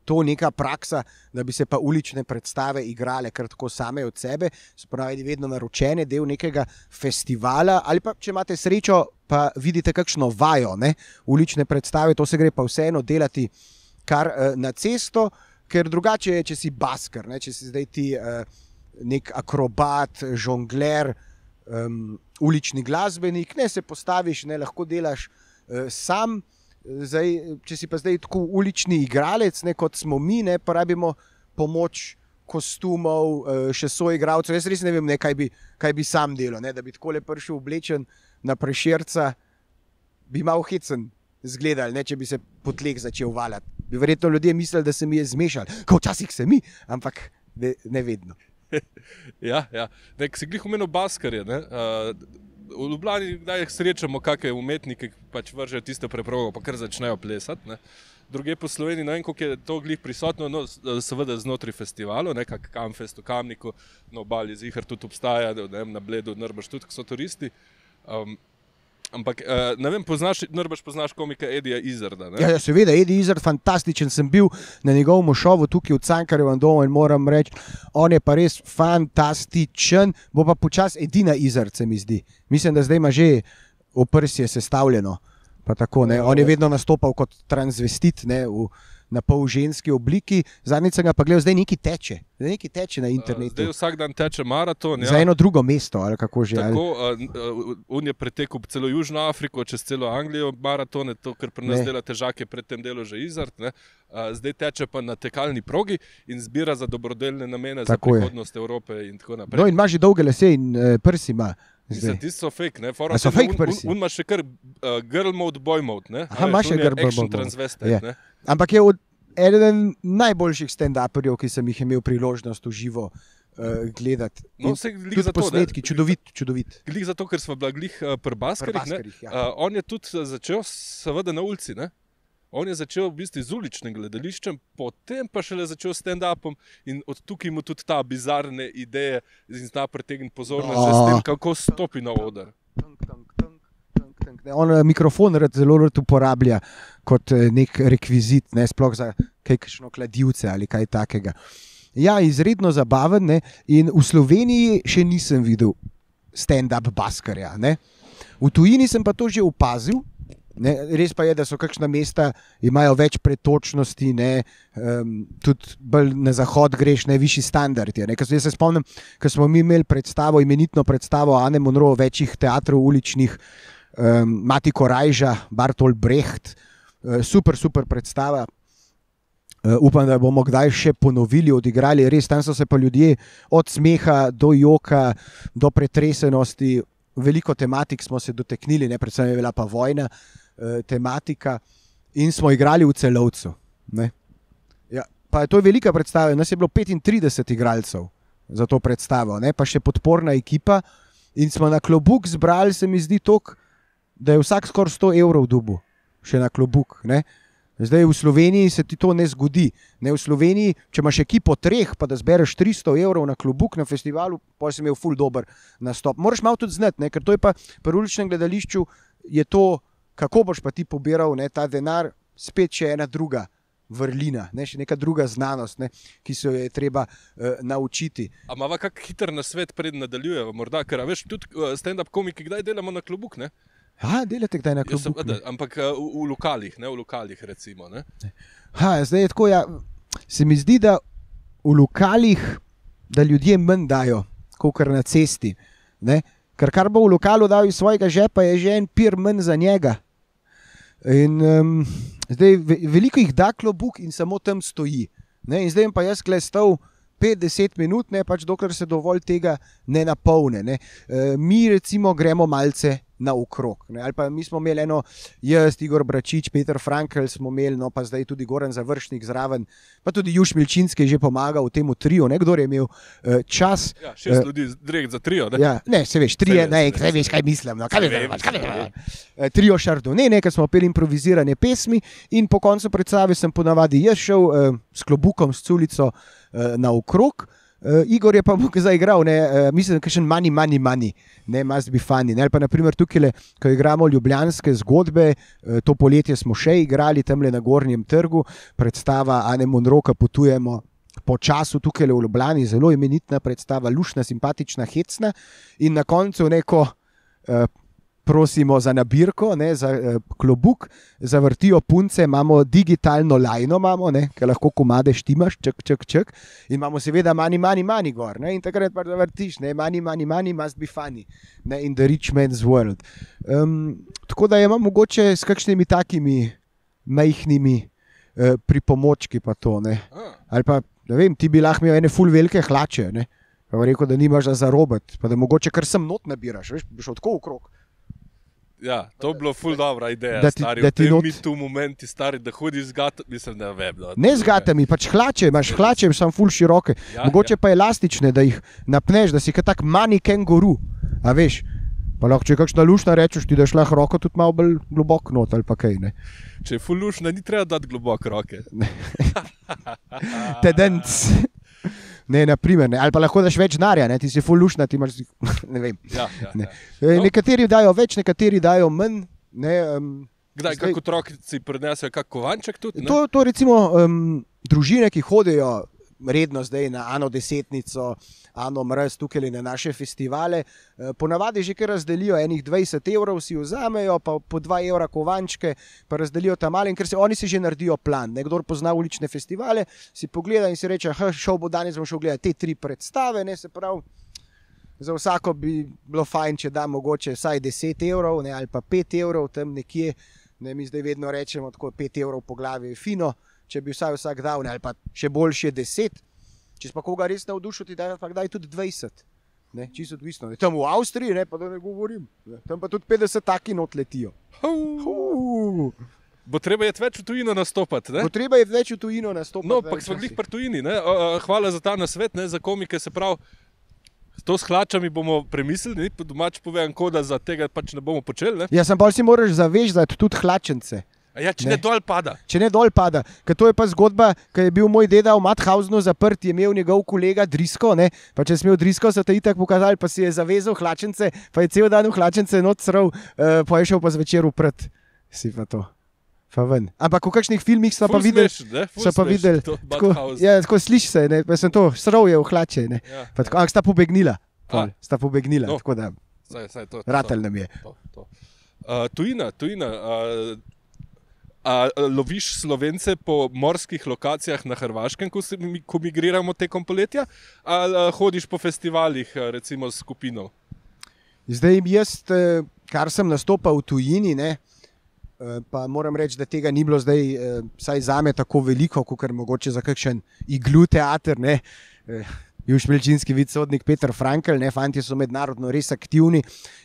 to neka praksa, da bi se pa ulične predstave igrale kar tako same od sebe, spravi vedno naročene, del nekega festivala, ali pa če imate srečo, pa vidite kakšno vajo, ne? ulične predstave, to se gre pa vseeno delati kar uh, na cesto, ker drugače je, če si basker, ne? če si zdaj ti uh, nek akrobat, žongler, um, ulični glasbenik, ne se postaviš, ne lahko delaš uh, sam. Zdaj, če si pa zdaj tako ulični igralec, ne, kot smo mi, ne, pa rabimo pomoč kostumov, še so igralcev. Jaz res ne vem, ne, kaj, bi, kaj bi sam delal. Ne, da bi tako lepo prišel oblečen na preširca, bi mal hecen zgledal, ne, če bi se potlek začel valjati. Bi verjetno ljudje mislili, da se mi je zmešal, kot včasih se mi, ampak ne, ne vedno. ja, ja. Nek si glih umenil Baskarje. Uh, v Ljubljani kdaj srečamo kakšne umetnike, ki pač vržejo tisto preprogo, pa kar začnejo plesati. Ne. Druge po Sloveniji, ne vem, koliko je to glih prisotno, no, seveda znotraj festivalov, nekako Kamfest v Kamniku, na obali Zihar tudi obstaja, ne vem, na Bledu, Nrbaš tudi, so turisti. Um, Ampak, uh, ne vem, poznaš, najbrž poznaš komika Edija Izarda. Ja, ja, seveda, Edi Izard, fantastičen. Sem bil na njegovem šovu tukaj v Cankarjevem domu in moram reči, on je pa res fantastičen, bo pa počasi edina Izard, se mi zdi. Mislim, da zdaj ima že oprsje sestavljeno. Tako, ja, on je vedno nastopal kot transvestit. Ne, v, na pol ženski obliki, zadnjič sem ga pa gledal, zdaj neki teče, zdaj neki teče na internetu. Zdaj vsak dan teče maraton. Ja. Za eno drugo mesto, ali kako že. Tako, ali... On je pretekel celo Južno Afriko, čez celo Anglijo, maratone, to, kar pri nas dela težake, predtem delo že izart. Ne? Zdaj teče pa na tekalni progi in zbira za dobrodelne namene, tako za prihodnost je. Evrope. In no, in ima že dolge lase in uh, prsi ima. Ti so fake, ne? Fora, so fake prsi. On ima še kar uh, girl mode, boy mode. Aha, ima še girl mode. Ampak je od, eden najboljših stand-uperjev, ki sem jih imel priložnost v živo uh, gledati. No, tudi za posnetki, čudovit. čudovit. Glih zato, ker smo bili glih uh, pri Baskarjih. Ja. Uh, on je tudi začel, seveda, na ulici. Ne? On je začel v bistvu z uličnim gledališčem, potem pa šele začel s stand-upom in od tukaj mu tudi ta bizarne ideje in zna pritegniti pozornost, oh. kako stopi na oder. On eh, mikrofon zelo rad uporablja kot eh, nek rekvizit, ne sploh za kakšno kladivce ali kaj takega. Ja, izredno zabaven. Ne? In v Sloveniji še nisem videl stand-up baskarja. Ne? V tujini sem pa to že opazil. Ne, res pa je, da so kakšna mesta imajo več pretočnosti, ne, um, tudi na zahod greš, ne višji standardi. Jaz se spomnim, ko smo mi imeli predstavo, imenitno predstavo Ane Monroe, večjih teatrov uličnih, um, Mati Korajža, Bartol Brecht, uh, super, super predstava. Uh, upam, da bomo kdaj še ponovili, odigrali. Res tam so se pa ljudje od smeha do joka, do pretresenosti, veliko tematik smo se doteknili, ne predvsem je bila pa vojna uh, tematika in smo igrali v celovcu. Ja, pa to je velika predstava, nas je bilo 35 igralcev za to predstavo, ne? pa še podporna ekipa. In smo na klobuk zbrali, se mi zdi, toliko da je vsak skoraj 100 evrov dubu, še na klobuk. Ne? Zdaj v Sloveniji se ti to ne zgodi. Ne, v Sloveniji, če imaš ekipo treh, pa da zbereš 300 evrov na klobuk na festivalu, pa si imel ful dobr nastop. Moraš malo tudi znati, ker to je pa pri uličnem gledališču, je to, kako boš pa ti pobiral ne, ta denar, spet še ena druga. Vrlina, ne, še neka druga znanost, ne, ki se jo je treba uh, naučiti. Ampak, kako hiter na svet, predtem nadaljujemo, morda, ker veš, tudi uh, stand-up komiki, kdaj delamo na klubuk. Ne? Ja, delate kdaj na klubu? Ampak eh, v, v lokalih, ne v lokalih. Recimo, ha, zdaj je tako. Ja, se mi zdi, da v lokalih da ljudje manj dajo, kot na cesti. Ne? Ker kar bo v lokalu dal iz svojega žepa, je že en pir manj za njega. In, um, zdaj, veliko jih da klobuk in samo tam stoji. Ne? In zdaj pa jaz klestal. 5-10 minut, ne pač dokler se dovolj tega ne napolne. Ne. E, mi, recimo, gremo malce naokrog. Ali pa mi smo imeli eno, jaz, Igor Bračič, Peter Frankl, smo imeli, no pa zdaj tudi Goran Završnik zraven, pa tudi Juž Milčinski je že pomagal v tem trio, nekdo je imel uh, čas. Ja, šest uh, ljudi, direkt za trio. Ne, ja, ne se veš, tri, ne, ne veš, kaj mislim. No, kaj veš, kaj veš, kaj veš. Uh, trio Šardo, ne, nekaj smo peli improvizirane pesmi in po koncu predstave sem ponavadi jaz šel uh, s klobukom, s culico uh, naokrog. Uh, Igor je pa mu zaigral, ne, uh, mislim, da je še manj, manj, manj, ne, must be funny. Ne, pa naprimer tukaj, le, ko igramo ljubljanske zgodbe, uh, to poletje smo še igrali tam na Gornjem trgu, predstava Ane Monroka, potujemo. Po času tukaj v Ljubljani, zelo imenitna predstava, lušna, simpatična, hecna, in na koncu neko uh, prosimo za nabirko, ne, za uh, klobuk, zavrtijo punce, imamo digitalno lajno, imamo, ne, ki lahko komade štimaš, ček, ček, ček. In imamo seveda mani, mani, mani gor. Ne, in takrat pa zavrtiš, ne, mani, mani, mani, must be funny, ne, in the rich man's world. Um, tako da imamo mogoče s kakšnimi takimi majhnimi uh, pripomočki pa to. Ne, ali pa ne vem, ti bi lahko imel ene full velike hlače. Ne? Pa rekel, da nimaš za zarobiti, pa da mogoče kar sem not nabiraš, veš, bi šel tako okrog. Ja, to bi bilo ful dobra ideja, Da ti- stari. da ti not- mi tu momenti, stari, da hodiš z gatom, mislim, ne vem. No, Ne z gatami, pač hlače, imaš hlače, sem full široke. Ja, Mogoče ja. pa elastične, da jih napneš, da si kot tak mani kenguru. A veš, pa lahko če je kakšna lušna rečeš, ti daš lahko roko tudi malo bolj globoko not ali pa kaj. Ne. Če je ful lušna, ni treba dati globoko roke. Tedenc. Ne, naprimer, ne. ali pa lahko daš več denarja, ti si full lušna, ti imaš, ne vem. Ja, ja, Ne. ja. No. Nekateri dajo več, nekateri dajo manj. Ne, um, Kdaj, Zdaj- kako otroci prinesejo kak kovanček tudi? ne? To, to recimo um, družine, ki hodijo redno zdaj na Ano desetnico, Ano mrz tukaj na naše festivale, eh, ponavadi že kar razdelijo enih 20 evrov, si vzamejo, pa po 2 evra kovančke, pa razdelijo tam mali, in ker se oni si že naredijo plan. Nekdo pozna ulične festivale, si pogleda in si reče, ah, šel bo danes, bom šel gledati te tri predstave, ne se pravi. Za vsako bi bilo fajn, če da mogoče vsaj 10 evrov ne, ali pa 5 evrov tam nekje. Ne, mi zdaj vedno rečemo, tako 5 evrov po glavi je fino, če bi vsaj vsak dal, ne, ali pa še boljše 10. Če pa koga res navdušil, ti daj pa kdaj tudi 20. Ne, čisto odvisno. Ne, tam v Avstriji, ne, pa da ne govorim. Ne, tam pa tudi 50 taki not letijo. Hau. Uh, Bo treba je več v tujino nastopati. ne? potreba je več v tujino nastopati. No, en smo glih pri tujini. ne. Hvala za ta nasvet, ne, za komike. Se pravi, to s hlačami bomo premislili, po domač povem, koda za tega pač ne bomo počeli. Ne. Ja, sem pa si moraš zavezati tudi hlačence. Ja, če Ne. ne, dol pada. Če ne dol pada. Ker to je pa zgodba, ki je bil moj deda v Mathausnu zaprt, je imel njegov kolega Drisko. Ne? Pa če si imel Drisko, so te itak pokazali, pa si je zavezal hlačence, pa je cel dan v hlačence noč srl, uh, pa je šel pa zvečer uprt. Si pa to. Pa ven. Ampak v kakšnih filmih smo pa videli. So pa videli, tako, ja, tako slišiš se, ne, pa sem to, srl je v hlače. Ne, Ja, pa tako, ampak sta pobegnila. Pol, sta pobegnila, no. tako da Saj, saj to, to, ratelj nam je. To, to. Uh, tujina, tujina. Uh, a, loviš slovence po morskih lokacijah na Hrvaškem, ko, se, ko migriramo tekom poletja, ali a, hodiš po festivalih, recimo s skupino? Zdaj, jaz, eh, kar sem nastopal v tujini, ne, eh, pa moram reči, da tega ni bilo zdaj, eh, vsaj za me, tako veliko, kot mogoče za kakšen iglu teater. Ne. Juž Melčinski vidsodnik Petr Frankl, ne, fanti so mednarodno res aktivni,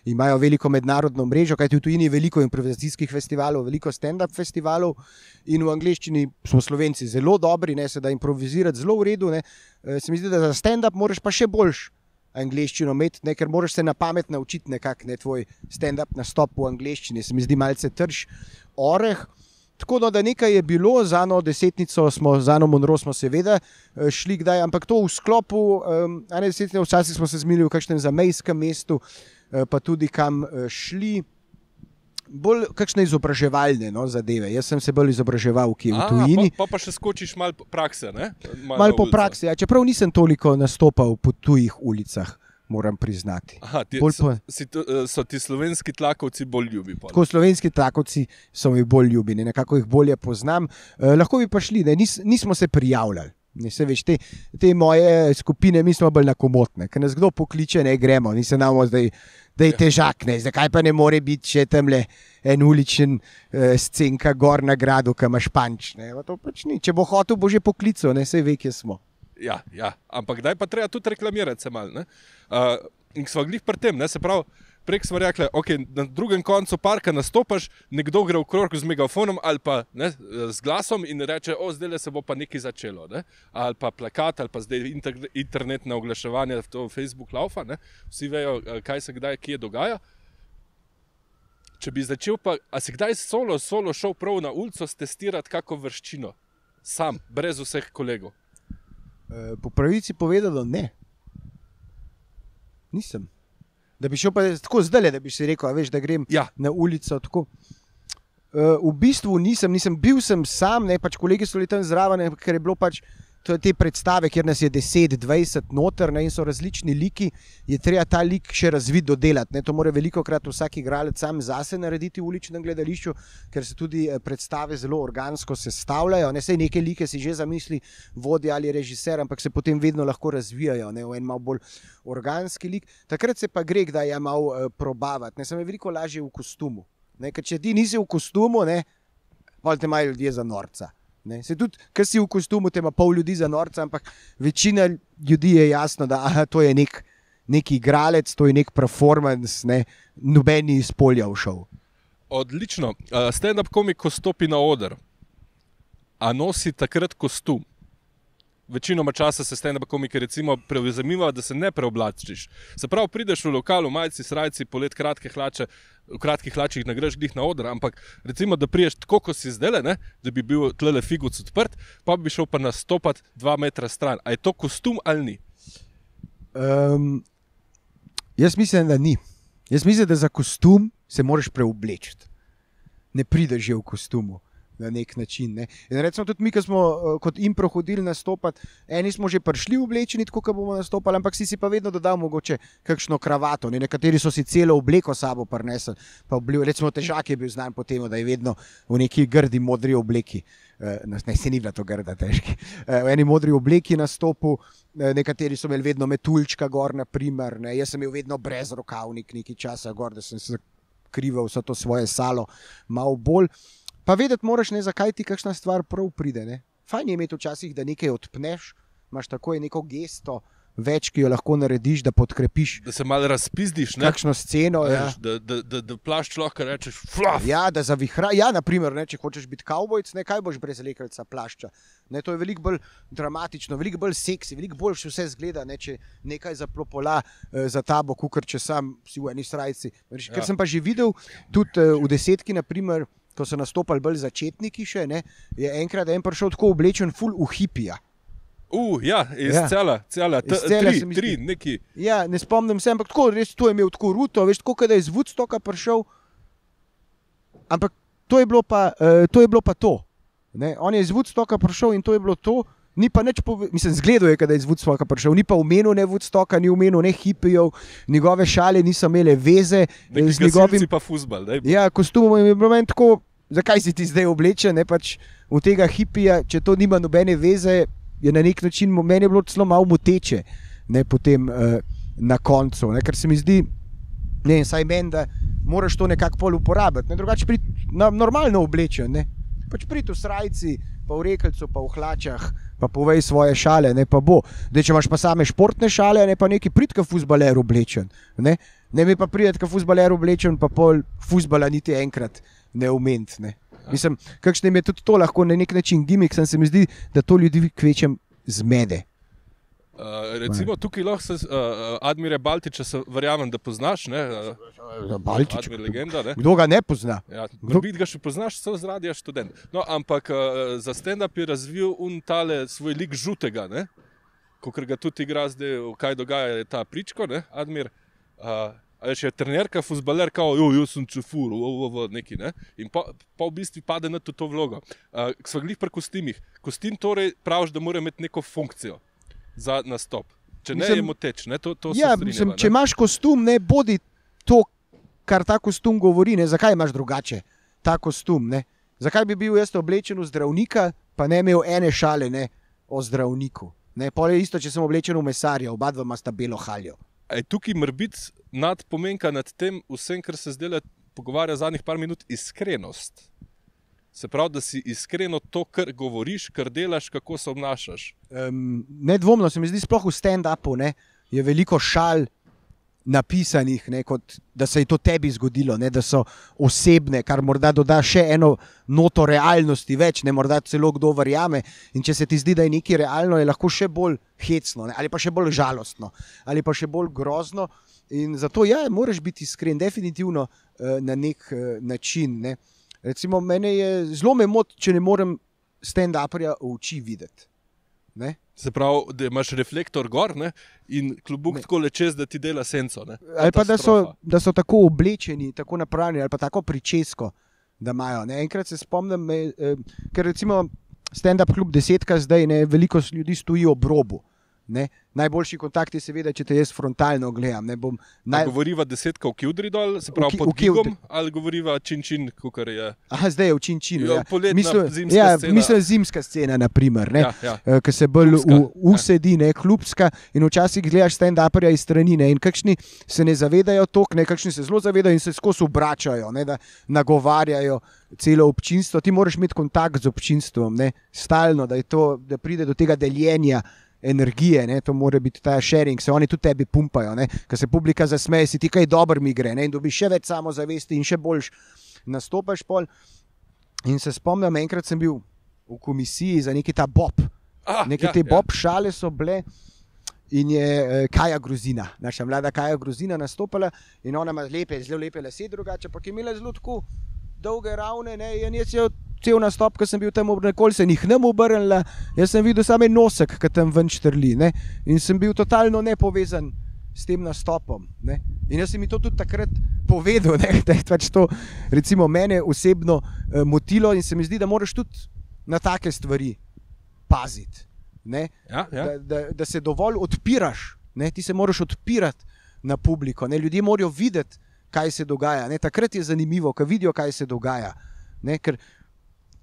imajo veliko mednarodno mrežo, kajti v tujini je veliko improvizacijskih festivalov, veliko stand-up festivalov in v angleščini smo slovenci zelo dobri, ne, se da improvizirati zelo v redu. Ne. Eh, Se mi zdi, da za stand-up moraš pa še boljš angliščino imeti, ne, ker moraš se na pamet naučiti nekako, ne tvoj stand-up nastop v angliščini, se mi zdi malce trž oreh. Tako no, da nekaj je bilo, za eno desetnico smo, za eno Monro smo seveda eh, šli kdaj, ampak to v sklopu um, ene desetnice, včasih smo se zmili v kakšnem zamejskem mestu, eh, pa tudi kam eh, šli. Bolj kakšne izobraževalne no, zadeve. Jaz sem se bolj izobraževal, ki je v tujini. Pa, pa, pa še skočiš malo po prakse. Malo Mal po praksi, ja, čeprav nisem toliko nastopal po tujih ulicah, moram priznati. Aha, ti, Bolj so, po- si, eh, so ti slovenski tlakovci bolj ljubi. pol. Tako slovenski tlakovci so mi bolj ljubini, nekako jih bolje poznam. Eh, lahko bi pa šli, ne, nis, nismo se prijavljali. Ne, se veš, te, te moje skupine, mi smo bolj nakomotne. Ker nas kdo pokliče, ne gremo, ni se nam zdaj, da je Ja. težak. Ne. Zakaj pa ne more biti še tam le en uličen eh, scenka gor na gradu, ki imaš panč. Ne. Pa pač ni. Če bo hotel, bo že poklical, ne se ve, kje smo. Ja, ja, ampak daj pa treba tudi reklamirati se mal. ne. Uh, in smo glih pri tem, ne, se pravi. Prek smo rekli, okay, na drugem koncu parka nastopaš, nekdo gre v krog z megafonom ali pa ne, z glasom in reče: O, zdaj se bo pa nekaj začelo. Ne? Ali pa plakat, ali pa zdaj inter, internetne oglaševanje, to Facebook laufa, ne? vsi vejo, eh, kaj se kdaj kje dogaja. Če bi začel, pa, a si kdaj solo, solo šel prav na ulico testirati kako vrščino, sam, brez vseh kolegov? Eh, Po pravici povedano, ne. Nisem. Da bi šel pa tako zdaj, da bi si rekel, veš, da grem Ja, na ulico. Tako. Uh, v bistvu nisem, nisem bil sem sam, ne pač kolegi so bili tam zraven, ker je bilo pač to, te predstave, kjer nas je 10, 20 noter ne, in so različni liki, je treba ta lik še razviti, dodelati. Ne. To mora veliko krat vsak igralec sam zase narediti v uličnem gledališču, ker se tudi eh, predstave zelo organsko sestavljajo. Ne sej neke like si že zamisli vodja ali režiser, ampak se potem vedno lahko razvijajo ne, v en malo bolj organski lik. Takrat se pa gre, da je malo uh, probavati, ne sem je veliko lažje v kostumu. Ne, ker če ti nisi v kostumu, ne, pol te imajo ljudje za norca. Ne. Se tudi, ker si v kostumu, ima pol ljudi za norca, ampak večina ljudi je jasno, da aha, to je nek, nek igralec, to je nek performance, ne. noben ni iz polja všel. Odlično. Uh, Stand-up komik, ko stopi na oder, a nosi takrat kostum. Večinoma časa se stand-up komiki recimo prevzemijo, da se ne preoblačiš. Se pravi, prideš v lokal, v majici, srajci, polet kratke hlače, v kratkih hlačih nagreš glih na oder, ampak recimo, da priješ tako, kot si zdaj, ne, da bi bil tlele figuc odprt, pa bi šel pa nastopati dva metra stran. A je to kostum ali ni? Um, jaz mislim, da ni. Jaz mislim, da za kostum se moraš preobleči. Ne prideš že v kostumu na nek način. Ne. In recimo tudi mi, ki smo uh, kot impro hodili nastopati, eni smo že prišli oblečeni, tako kot bomo nastopali, ampak si si pa vedno dodal mogoče kakšno kravato. Ne. Nekateri so si celo obleko sabo prinesli. Recimo težak je bil znan po tem, da je vedno v neki grdi modri obleki. Uh, ne, se ni bila to grda, težki. Uh, v eni modri obleki nastopil. Nekateri so imeli vedno metulčka, gor, naprimer, ne. jaz sem imel vedno brez rokavnik, nekaj časa, gor, da sem se krival vso to svoje salo, malo bolj. Pa vedeti moraš, ne, zakaj ti kakšna stvar prav pride. Ne. Fajn je imeti včasih, da nekaj odpneš, imaš tako neko gesto. Več, ki jo lahko narediš, da podkrepiš. Da se malo razpizdiš. Ne? Kakšno sceno. Ja. Da, da, da, da plašč lahko rečeš, flaf. Ja, da zavihra. Ja, naprimer, ne, če hočeš biti kavbojc, ne kaj boš brez lekalca plašča. Ne, to je veliko bolj dramatično, veliko bolj seksi, veliko bolj vse zgleda, ne, če nekaj zaplopola eh, za tabo, kot če sam si v eni srajci. Ja. Ker sem pa že videl tudi eh, v desetki, naprimer ko so nastopili bolj začetniki, še, ne, je enkrat en prišel tako oblečen, full v hipija. Uh, ja, iz ja. cela, cela, cela tri, tri, neki. Ja, ne spomnim se, ampak tako, res to je imel tako ruto, veš, tako, da je iz Woodstocka prišel. Ampak to je bilo pa uh, to. Je bilo pa to On je iz Woodstocka prišel in to je bilo to. Ni pa nič mislim, zgledal je, da je iz Woodstocka prišel, ni pa omenil ne Woodstocka, ni omenil ne hipijev, njegove šale niso imele veze z njegovim. pa fusbal, ja, kostumom je bilo meni tako, zakaj si ti zdaj oblečen, ne pač v tega hipija, če to nima nobene veze, je na nek način meni bilo celo malo moteče, ne potem uh, na koncu, ne, ker se mi zdi, ne, saj meni, da moraš to nekako pol uporabiti, ne, drugače pri normalno oblečen, ne, pač pri tu srajci pa v rekelcu, pa v hlačah, pa povej svoje šale, ne pa bo. Dej, če imaš pa same športne šale, ne pa neki pridka fusbaler oblečen. Ne, ne mi pa prideti, ka fusbaler oblečen, pa pol fusbala niti enkrat ne. Ne. Mislim, kakšne je tudi to lahko na nek način gimik, sem se mi zdi, da to ljudi kvečem zmede. Uh, recimo, tukaj lahko se uh, Admire Baltiča, verjamem, da poznaš. Ne, uh, Baltič, legenda, ne? Kdo ga ne pozna? Ja. Biti ga še poznaš, so zradija študent. No, ampak uh, za stand-up je razvil untale svoj lik žutega, kot ga tudi igra zdaj, kaj dogaja, je ta pričko, ne, Admir. Uh, Ali je trenerka, fusbaler, kao, jo, jaz sem čefur, neki. Ne? In pa, pa v bistvu pade na to, to vlogo. Uh, Sva glih pri kostimih. Kostim torej praviš, da mora imeti neko funkcijo za nastop. Če mislim, ne, je moteč. Ne? To, to ja, strinjava, mislim, če imaš kostum, ne bodi to, kar ta kostum govori. Ne? Zakaj imaš drugače ta kostum? Ne? Zakaj bi bil jaz oblečen v zdravnika, pa ne imel ene šale ne? o zdravniku? Pole je isto, če sem oblečen v mesarja, oba dva ima sta belo haljo. Je tukaj mrbit nad pomenka nad tem, vsem, kar se zdaj pogovarja zadnjih par minut, iskrenost. Se pravi, da si iskreno to, kar govoriš, kar delaš, kako se obnašaš. Um, nedvomno se mi zdi, sploh v stand-upu je veliko šal napisanih, ne, kot, da se je to tebi zgodilo, ne, da so osebne, kar morda doda še eno noto realnosti več, ne morda celo kdo verjame. In če se ti zdi, da je nekaj realno, je lahko še bolj hecno, ne, ali pa še bolj žalostno, ali pa še bolj grozno. In zato, ja, moraš biti iskren, definitivno uh, na nek uh, način. Ne. Recimo, mene je zelo me moti, če ne morem stand-uperja v oči videti. Ne? Se pravi, da imaš reflektor gor ne? in klubuk tako lečes, da ti dela senco. Ne? Ali pa da so, da so tako oblečeni, tako napravljeni, ali pa tako pričesko, da imajo. Ne? Enkrat se spomnim, eh, ker recimo stand-up klub desetka zdaj, ne? veliko ljudi stoji ob robu. Ne? Najboljši kontakt je seveda, če te jaz frontalno gledam. Ne, bom, Naj... Govoriva desetka v Kjudri dol, se pravi pod Kigom, ali govoriva Činčin, kukar je. Aha, zdaj je v Činčinu. Ja, ja. Mislim, zimska ja, scena. mislim, zimska scena, naprimer, ne, Ja, ja. eh, ki se bolj Klubska, usedi, ne, klubska. In včasih gledaš stand-uperja iz strani, ne, in kakšni se ne zavedajo tok, ne, kakšni se zelo zavedajo in se skozi obračajo, ne, da nagovarjajo celo občinstvo. Ti moraš imeti kontakt z občinstvom, ne, stalno, da, je to, da pride do tega deljenja. Energije, ne, to mora biti ta sharing, se oni tudi tebi pumpajo, ker se publika zasmeje, si ti kaj dobro mi gre ne, in dobiš še več samozavesti in še boljš nastopaš. Pol. In se spomnim, enkrat sem bil v komisiji za neki ta Bob, Ah, neke ja, te ja. Bob šale so bile. In je eh, Kaja Grozina, naša mlada Kaja Grozina, nastopila in ona ima lepe, zelo lepe lase, drugače pa je imela zelo tako dolge ravne. Ne, in jaz je cel nastop, ko sem bil tam, nikoli se jih ne obrnila, jaz sem videl samo en nosek, ki tam ven štrli. Ne, in sem bil totalno nepovezan s tem nastopom. Ne. In jaz sem mi to tudi takrat povedal, ne, da je pač to recimo, mene osebno eh, motilo in se mi zdi, da moraš tudi na take stvari paziti. Ne? Ja, ja. Da, da, da se dovolj odpiraš, ne? ti se moraš odpirati na publiko. Ne? Ljudje morajo videti, kaj se dogaja. Ne? Takrat je zanimivo, ko vidijo, kaj se dogaja. Ne? Ker,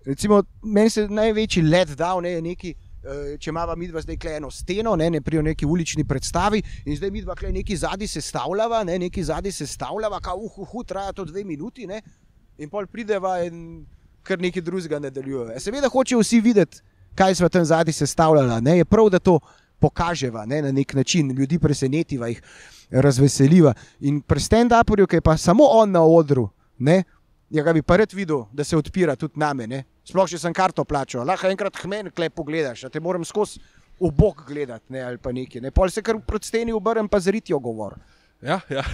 recimo, meni se največji let dal, ne, neki. eh, Če imamo mi dva zdaj eno steno, ne, ne pri neki ulični predstavi, in zdaj mi dva neki zadnji sestavljava, ne, neki zadnji sestavljava, kao uh, uh, uh, traja to dve minuti, ne, in pol prideva in kar nekaj drugega nadaljuje. Seveda hočejo vsi videti, kaj smo tam zadnji sestavljali. Ne? Je prav, da to pokaževa ne? na nek način, ljudi presenetiva, jih razveseliva. In pri stand-uperju, ki je pa samo on na odru, ne? Ja, ga bi pa rad videl, da se odpira tudi name. Ne? Sploh, če sem karto plačal, lahko enkrat hmen klep pogledaš, a te moram skozi v bok gledati ne? ali pa nekaj. Ne? Pol se kar proti steni obrnem, pa zritijo govor. Ja, ja.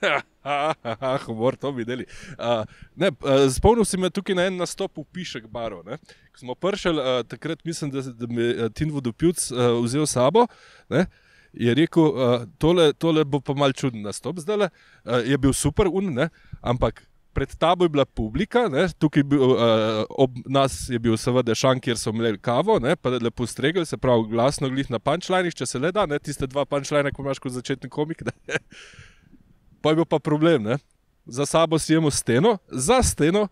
Humor, to videli. Uh, uh, spomnil si me tukaj na en nastop v Pišek baru. Ne? Ko smo prišli, uh, takrat mislim, da, da me je Tin Vodopilc uh, vzel sabo. Ne? Je rekel, uh, tole, tole bo pa mal čuden nastop zdaj. Uh, je bil super, un, ampak pred tabo je bila publika, ne? tukaj bil, uh, ob nas je bil seveda šank, kjer so imeli kavo, ne? pa lepo stregli, se pravi glasno glih na punčlajnih, če se le da, ne? tiste dva punčlajna, ko imaš kot začetni komik. Ne? Pa je bil pa problem, ne? za sabo si imel steno, za steno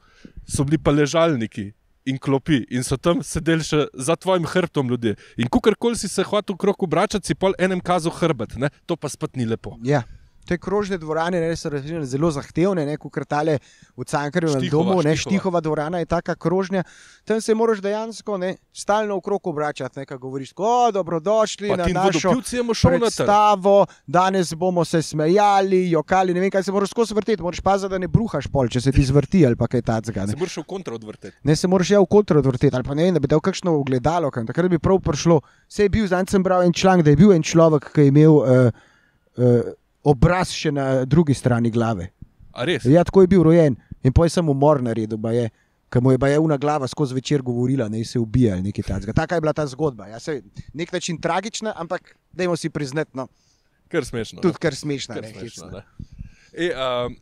so bili pa ležalniki in klopi in so tam sedeli še za tvojim hrbtom ljudje. In kukorkoli si se hotel krok obračati, si pol enem kazu hrbet, ne? to pa spet ni lepo. Ja. Te krožne dvorane ne, so različne, zelo zahtevne, kot krtale v Cankarju na domu. Ne, Štihova. Dvorana je taka krožnja, tam se moraš dejansko ne, stalno okrog obračati, ne, ko govoriš, o, dobrodošli Pa na našo predstavo, danes bomo se smejali, jokali, ne vem, kaj se moraš skozi vrteti, moraš paziti, da ne bruhaš pol, če se ti zvrti ali pa kaj takega. Se ne. moraš v kontra odvrteti. Ne se moraš ja v kontra odvrteti, ali pa ne vem, da bi dal kakšno ogledalo, kam. takrat bi prav prišlo. Se je bil, zdaj sem bral en članek, da je bil en človek, ki je imel uh, uh, obraz še na drugi strani glave. Ja, tako je bil rojen in poj sem umor naredil, je. Ker mu je baje una glava skozi večer govorila, ne se ubija ali nekaj takega. Taka je bila ta zgodba. Ja, se, nek način tragična, ampak dajmo si priznati, no, Kar smešno. tudi kar smešna. Kar ne, smešno, ne. E, um,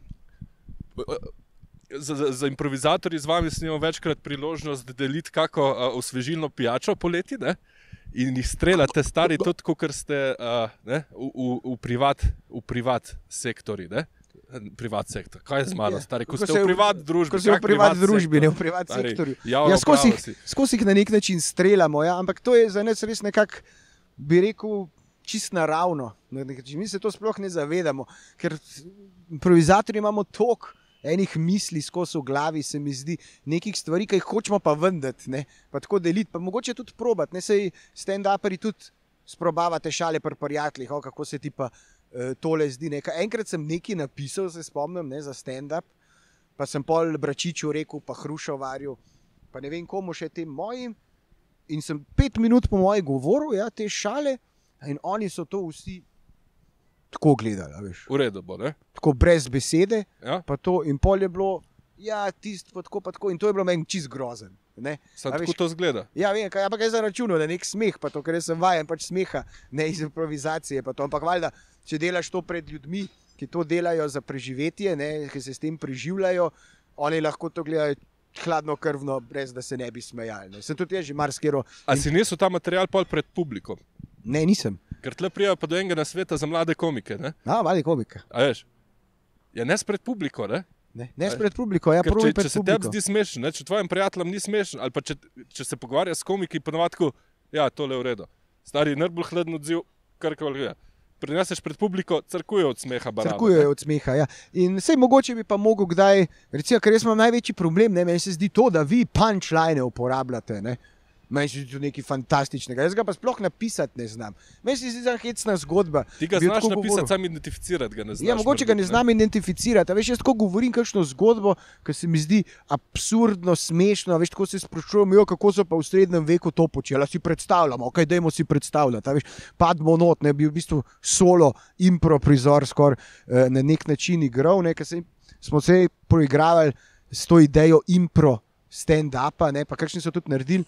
za, za, za improvizatorji z vami snimamo večkrat priložnost deliti kako uh, osvežilno pijačo poleti. Ne? In jih streljate, stari, tudi kot ste uh, ne, v, v, v, privat, v privat sektorju. Privat sektor. Kaj je z mano, stari? Ko Ko ste v privat družbi. Ko si v kak privat družbi, sektor? ne v privat Stari, sektorju. javno Ja, skozi, jih, skozi jih na nek način streljamo, ja, ampak to je za nas res nekako, bi rekel, čist naravno. Mi se to sploh ne zavedamo, ker improvizatorji imamo toliko enih misli skozi v glavi, se mi zdi, nekih stvari, ki jih hočemo pa vendati, ne, pa tako deliti, pa mogoče tudi probati. Ne sej stand-uperi tudi sprobavate šale pri prijateljih, o, kako se ti pa uh, tole zdi. Ne. Ka- Enkrat sem nekaj napisal, se spomnim, ne, za stand-up. Pa sem pol Bračiču rekel, pa Hrušovarju, pa ne vem komu še tem mojim. In sem pet minut po mojem govoru, ja, te šale, in oni so to vsi tako gledali, V redu bo, ne? tako brez besede. Ja? Pa to, in pol je bilo, ja, tisto, pa tako, pa tako. In to je bilo meni čist grozen. Ne? Sam A tako to zgleda. Ja, vem, kaj, ampak je za računo, da je nek smeh, pa to, ker jaz sem vajen pač smeha, ne iz improvizacije. Ampak valjda, če delaš to pred ljudmi, ki to delajo za preživetje, ne, ki se s tem preživljajo, oni lahko to gledajo hladno krvno, brez da se ne bi smejali. Ne. Sem tudi jaz že marsikero. A si nesel ta material pol pred publiko? Ne, nisem. Ker tle prijajo pa do enega sveta za mlade komike. Ne, A, mali komik. A veš? Ja, ne spred publiko. Ne? Ne, ne spred publiko, ja, prvi če, če se tebi zdi smešen, ne, če tvojim prijateljem ni smešen, ali pa če, če se pogovarjaš s komiki, ponovadi, ja, tole je v redu. Stari najbolj hladen odziv, kar koli je. Prineseš pred publiko, crkuje od smeha. baraba, ne. Crkujejo od smeha. Ja. In vse mogoče bi pa mogel kdaj, recimo, ker jaz imam največji problem, ne, meni se zdi to, da vi punčline uporabljate. Ne. Meni se zdi to nekaj fantastičnega. Jaz ga pa sploh napisati ne znam. Meni se zdi to hecna zgodba. Ti ga znaš napisati, sam identificirati ga ne znaš. Ja, mogoče ga ne znam identificirati. a Veš, jaz tako govorim kakšno zgodbo, ki se mi zdi absurdno, smešno. a Veš, tako se sprašujem, jo, kako so pa v srednjem veku to počeli. Si predstavljamo, kaj dajmo si predstavljati. Veš, padmo not, ne bi v bistvu solo impro prizor skoraj eh, na nek način igral. Ne, ker smo se proigravali s to idejo impro. Stand-upa, ne, pa kakšni so tudi naredili.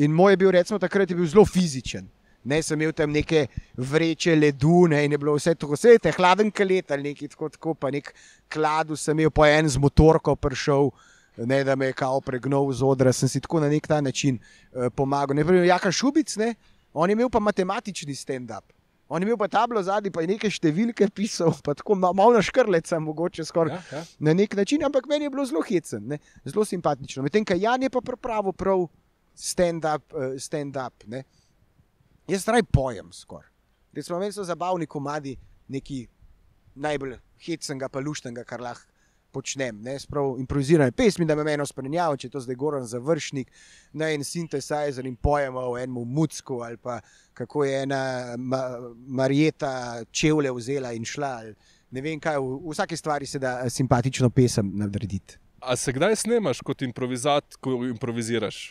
In moj je bil, recimo, takrat je bil zelo fizičen. Ne, sem imel tam neke vreče ledu, ne, in je bilo vse tako, vse te hladen kalet ali nekaj tako, tako pa nek kladu sem imel, po en z motorko prišel, ne, da me je kao pregnal z odra, sem si tako na nek ta način uh, pomagal. Ne, primer, Jaka Šubic, ne, on je imel pa matematični stand-up. On je imel pa tablo zadnji, pa je neke številke pisal, pa tako ma- malo na škrleca, mogoče skoraj Ja, ja. na nek način, ampak meni je bilo zelo hecen, ne, zelo simpatično. Medtem, ko Jan je pa pripravil prav stand-up. Stand -up, ne. Jaz raj pojem skoraj. Recimo, meni so zabavni komadi, neki najbolj hecnega, pa luštnega, kar lahko počnem. Ne, sprav improvizirane pesmi, da me eno spremljava, če je to zdaj Goran Završnik, na en sintetizer in pojemo o enem mucku, ali pa kako je ena ma, Marjeta čevlje vzela in šla. Ali, ne vem kaj, v, v vsaki stvari se da simpatično pesem narediti. A se kdaj snemaš kot improvizat, ko improviziraš?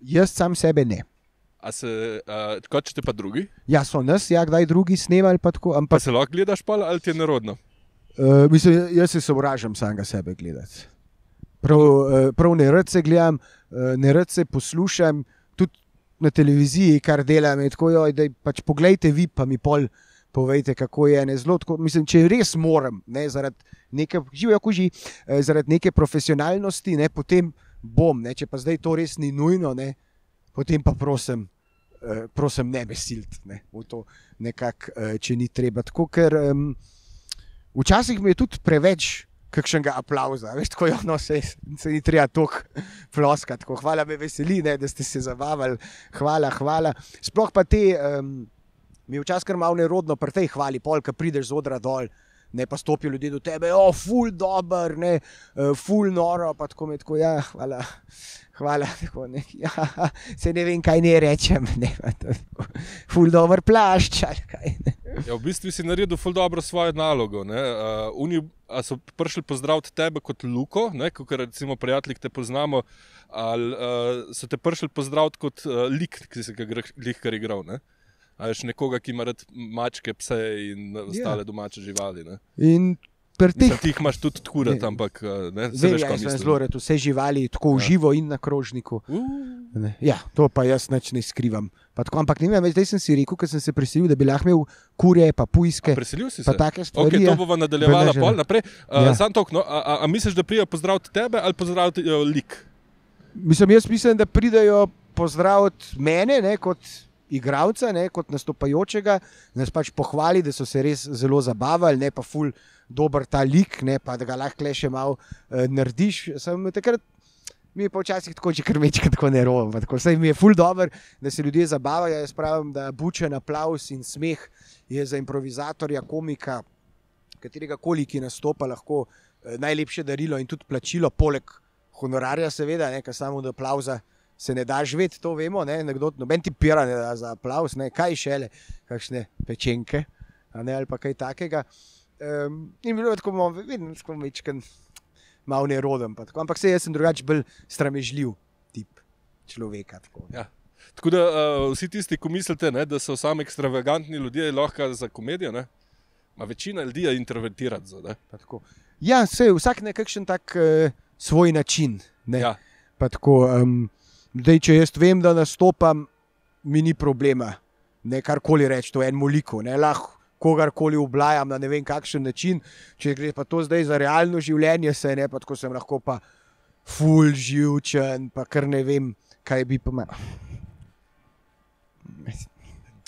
Jaz sam sebe ne. A se, uh, kot če te pa drugi? Ja, so nas, ja, kdaj drugi snemali, pa tako, Pa ampak se lahko gledaš pa ali ti je nerodno? Uh, mislim, jaz se sovražim samega sebe gledati. Prav, uh, prav ne rad se gledam, uh, ne rad se poslušam, tudi na televiziji, kar delam. Tako, joj, daj, pač poglejte vi, pa mi pol povejte, kako je. Ne, zelo, tako, mislim, če res moram, ne, zaradi neke, živijo kuži, eh, zaradi neke profesionalnosti, ne, potem bom. Ne, če pa zdaj to res ni nujno, ne, potem pa prosim. eh, Prosim, ne ne, v to, nekak, eh, če ni treba. Tako, ker um, Včasih mi je tudi preveč kakšnega aplauza, veš, tako je ono, se, se ni treba toliko ploskati. Tako, hvala, me veseli, ne, da ste se zabavali, hvala, hvala. Sploh pa te, um, mi je včasih kar malo nerodno pri tej hvali, pol, ki prideš z odra dol. Ne pa stopijo ljudje do tebe, o, ful dobr, ne, uh, ful noro, pa tako mi tako, ja, hvala, hvala, tako ne, ja, se ne vem, kaj ne rečem, ne, tako, ful dobr plašč, ali kaj ne. Ja, v bistvu si naredil ful dobro svojo nalogo. ne. Uh, oni a so prišli pozdraviti tebe kot Luko, kot recimo prijatelji, ki te poznamo, ali uh, so te prišli pozdraviti kot uh, lik, ki si ga gre- glih kar igral. Ne? A veš nekoga, ki ima rad mačke, pse in Ja. ostale domače živali. Ne? In pri teh Mislim, ti jih imaš tudi kurat, ampak uh, ne, Vem, veš, ja, kaj sem zelo rad vse živali, tako Ja. živo in na krožniku. Uh, Ne. Ja, to pa jaz nič ne skrivam. Pa Tako, ampak ne vem, zdaj sem si rekel, ker sem se preselil, da bi lahko imel kurje, pa pujske, preselil si se. take stvari. Okay, ja. to bomo nadaljevala Beležila. pol naprej. Uh, Ja. Sam tok, no, a, a, a misliš, da prijo pozdraviti tebe ali pozdraviti uh, lik? Mislim, jaz mislim, da pridejo pozdraviti mene ne, kot igralca, ne, kot nastopajočega, nas pač pohvali, da so se res zelo zabavali, ne pa ful dober ta lik, ne pa da ga lahko le še malo uh, narediš. Sem takrat. Mi je pa včasih tako, že kar večkrat tako nerovo. Vse mi je ful dobro, da se ljudje zabavajo. Jaz pravim, da bučen aplaus in smeh je za improvizatorja, komika, katerega koli, ki nastopa, lahko eh, najlepše darilo in tudi plačilo, poleg honorarja, seveda, ne, ker samo od aplauza se ne da živeti, to vemo. Ne, nekdo, noben ti pira ne za aplaus, ne, kaj šele, kakšne pečenke ne, ali pa kaj takega. Um, in bilo je tako, vedno tako večkrat malo neroden. Tako, ampak se jaz sem drugače bolj stramežljiv tip človeka. Tako. Ja. Tako da uh, vsi tisti, ki mislite, ne, da so sami ekstravagantni ljudje, lahko za komedijo, ne? Ma večina ljudi je introvertirati. Za, ne? Pa tako. Ja, se vsak na kakšen tak uh, svoj način. Ne, ja. Pa tako, um, dej, če jaz vem, da nastopam, mi ni problema. Ne karkoli reči, to je eno liku. Ne, lahko kogarkoli oblajam na ne vem kakšen način. Če gre pa to zdaj za realno življenje, se ne, pa tako sem lahko pa ful živčen, pa kar ne vem, kaj bi pa. Ma...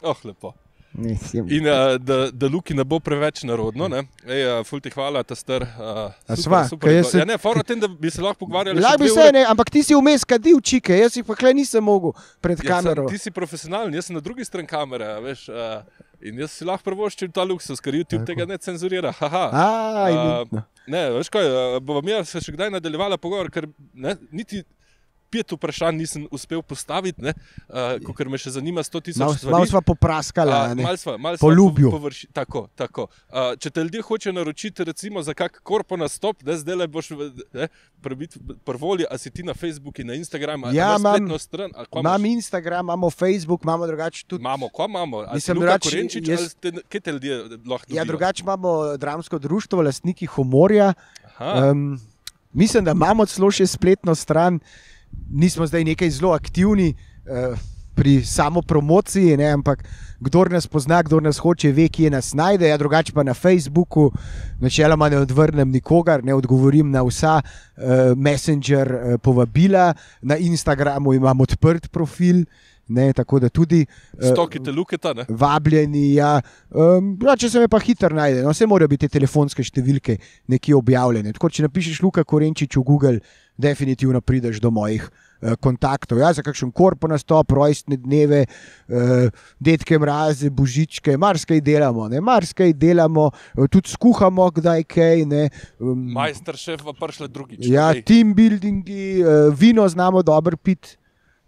Oh, lepo. Mislim. In uh, da, da Luki ne bo preveč narodno, ne? Ej, uh, ful ti hvala, ta star. Uh, super, je jaz Ja, ne, fora tem, da bi se lahko pogovarjali. Lahko bi dve se, uri. ne, ampak ti si vmes kadil čike, jaz jih pa kle nisem mogel pred Ja, kamero. sem, ti si profesionalen, jaz sem na drugi strani kamere. a Veš, uh, in jaz si lahko prvoščim ta luksus, ker YouTube tega ne cenzurira. Haha. A, imenitno. ne, veš kaj, uh, bova mi se še kdaj nadaljevala pogovor, ker ne, niti pet vprašanj nisem uspel postaviti, uh, ker me še zanima 100 tisoč Malo stvari. malo sva popraskala. a ne. Mal sva, mal Po Tako, tako. Uh, če te ljudje hočejo naročiti, recimo za kak korpo nastop, da zdaj le boš ne, prebit prvoli, a si ti na Facebooku in na Instagramu, Ja, imam- spletno stran, ali Imam? Instagram, imamo Facebook, imamo drugače tudi. Imamo, ko imamo. A si Mislim, Luka drugače, Korenčič, jaz- ali te, kaj te ljudje lahko Ja, dobijo? drugače imamo dramsko društvo, lastniki humorja. Aha, Um, mislim, da imamo celo še spletno stran, nismo zdaj nekaj zelo aktivni uh, pri samopromociji, ne, ampak kdo nas pozna, kdo nas hoče, ve, kje nas najde. Ja, drugače pa na Facebooku, načeloma ne odvrnem nikogar, ne odgovorim na vsa uh, Messenger uh, povabila, na Instagramu imam odprt profil. Ne, tako da tudi uh, stokite luketa, ne? vabljeni. Ja. Um, ja, če se me pa hitro najde, no, vse morajo biti te telefonske številke nekje objavljene. Tako, če napišeš Luka Korenčič v Google, definitivno prideš do mojih uh, kontaktov. Ja, za kakšen korpo nastop, rojstne dneve, uh, detke mraze, božičke, marsikaj delamo, ne, marsikaj delamo, tudi skuhamo kdaj kaj. Ne, um, Majster šef pa prišle drugič. Ja, team buildingi, uh, vino znamo dobro piti.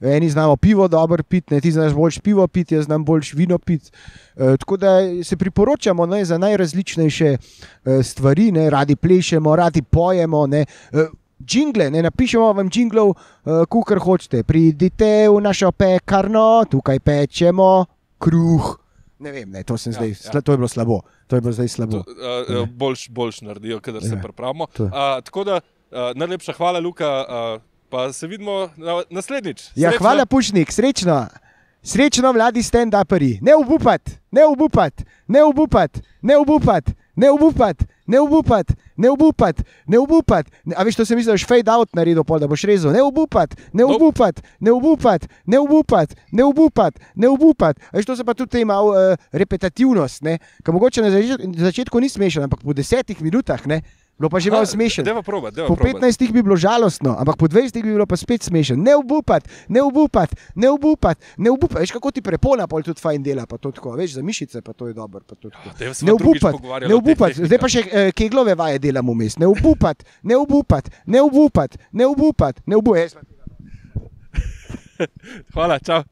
Eni znamo pivo dobro piti, ne, ti znaš boljš pivo piti, jaz znam boljš vino piti. E, tako da se priporočamo ne, za najrazličnejše e, stvari, ne, radi plešemo, radi pojemo. Ne, e, Jingle, ne napišemo vam jinglov, uh, kar hočete. Pridite v našo pekarno, tukaj pečemo kruh. Ne vem, ne, to, Ja, zdaj, ja. to je bilo slabo. To je bilo zdaj To, slabo. uh, boljš, boljš naredijo, kadar se Ja, pripravimo. to. Uh, tako da uh, najlepša hvala, Luka. Uh, pa se vidimo na, naslednjič. Ja, Srečno. hvala, Pušnik, srečno. Srečno, mladi stand-uperi. Ne obupat, ne obupat, ne obupat, ne obupat, ne obupat, ne obupat, ne obupat, ne obupat. A veš, to se misliš, da boš fade out naredil, pol, da boš rezal. Ne obupat, ne obupat, ne obupat, ne obupat, ne obupat, ne obupat. A veš, to se pa tudi ima uh, repetitivnost? Ker mogoče na začetku ni smešen, ampak po desetih minutah, ne? Bilo pa že malo deva Po proba. 15 bi bilo žalostno, ampak po 20 bi bilo pa spet smešno. Ne obupat, ne obupat, ne obupat, ne obupat. Veš, kako ti prepona pol tudi fajn dela, pa to tako. Veš, za mišice pa to je dobro. to se Ne pogovarjala ne obupat. Zdaj pa še eh, keglove vaje delamo vmes. Ne obupat, ne obupat, ne obupat, ne obupat, ne obupat. Hvala, čau.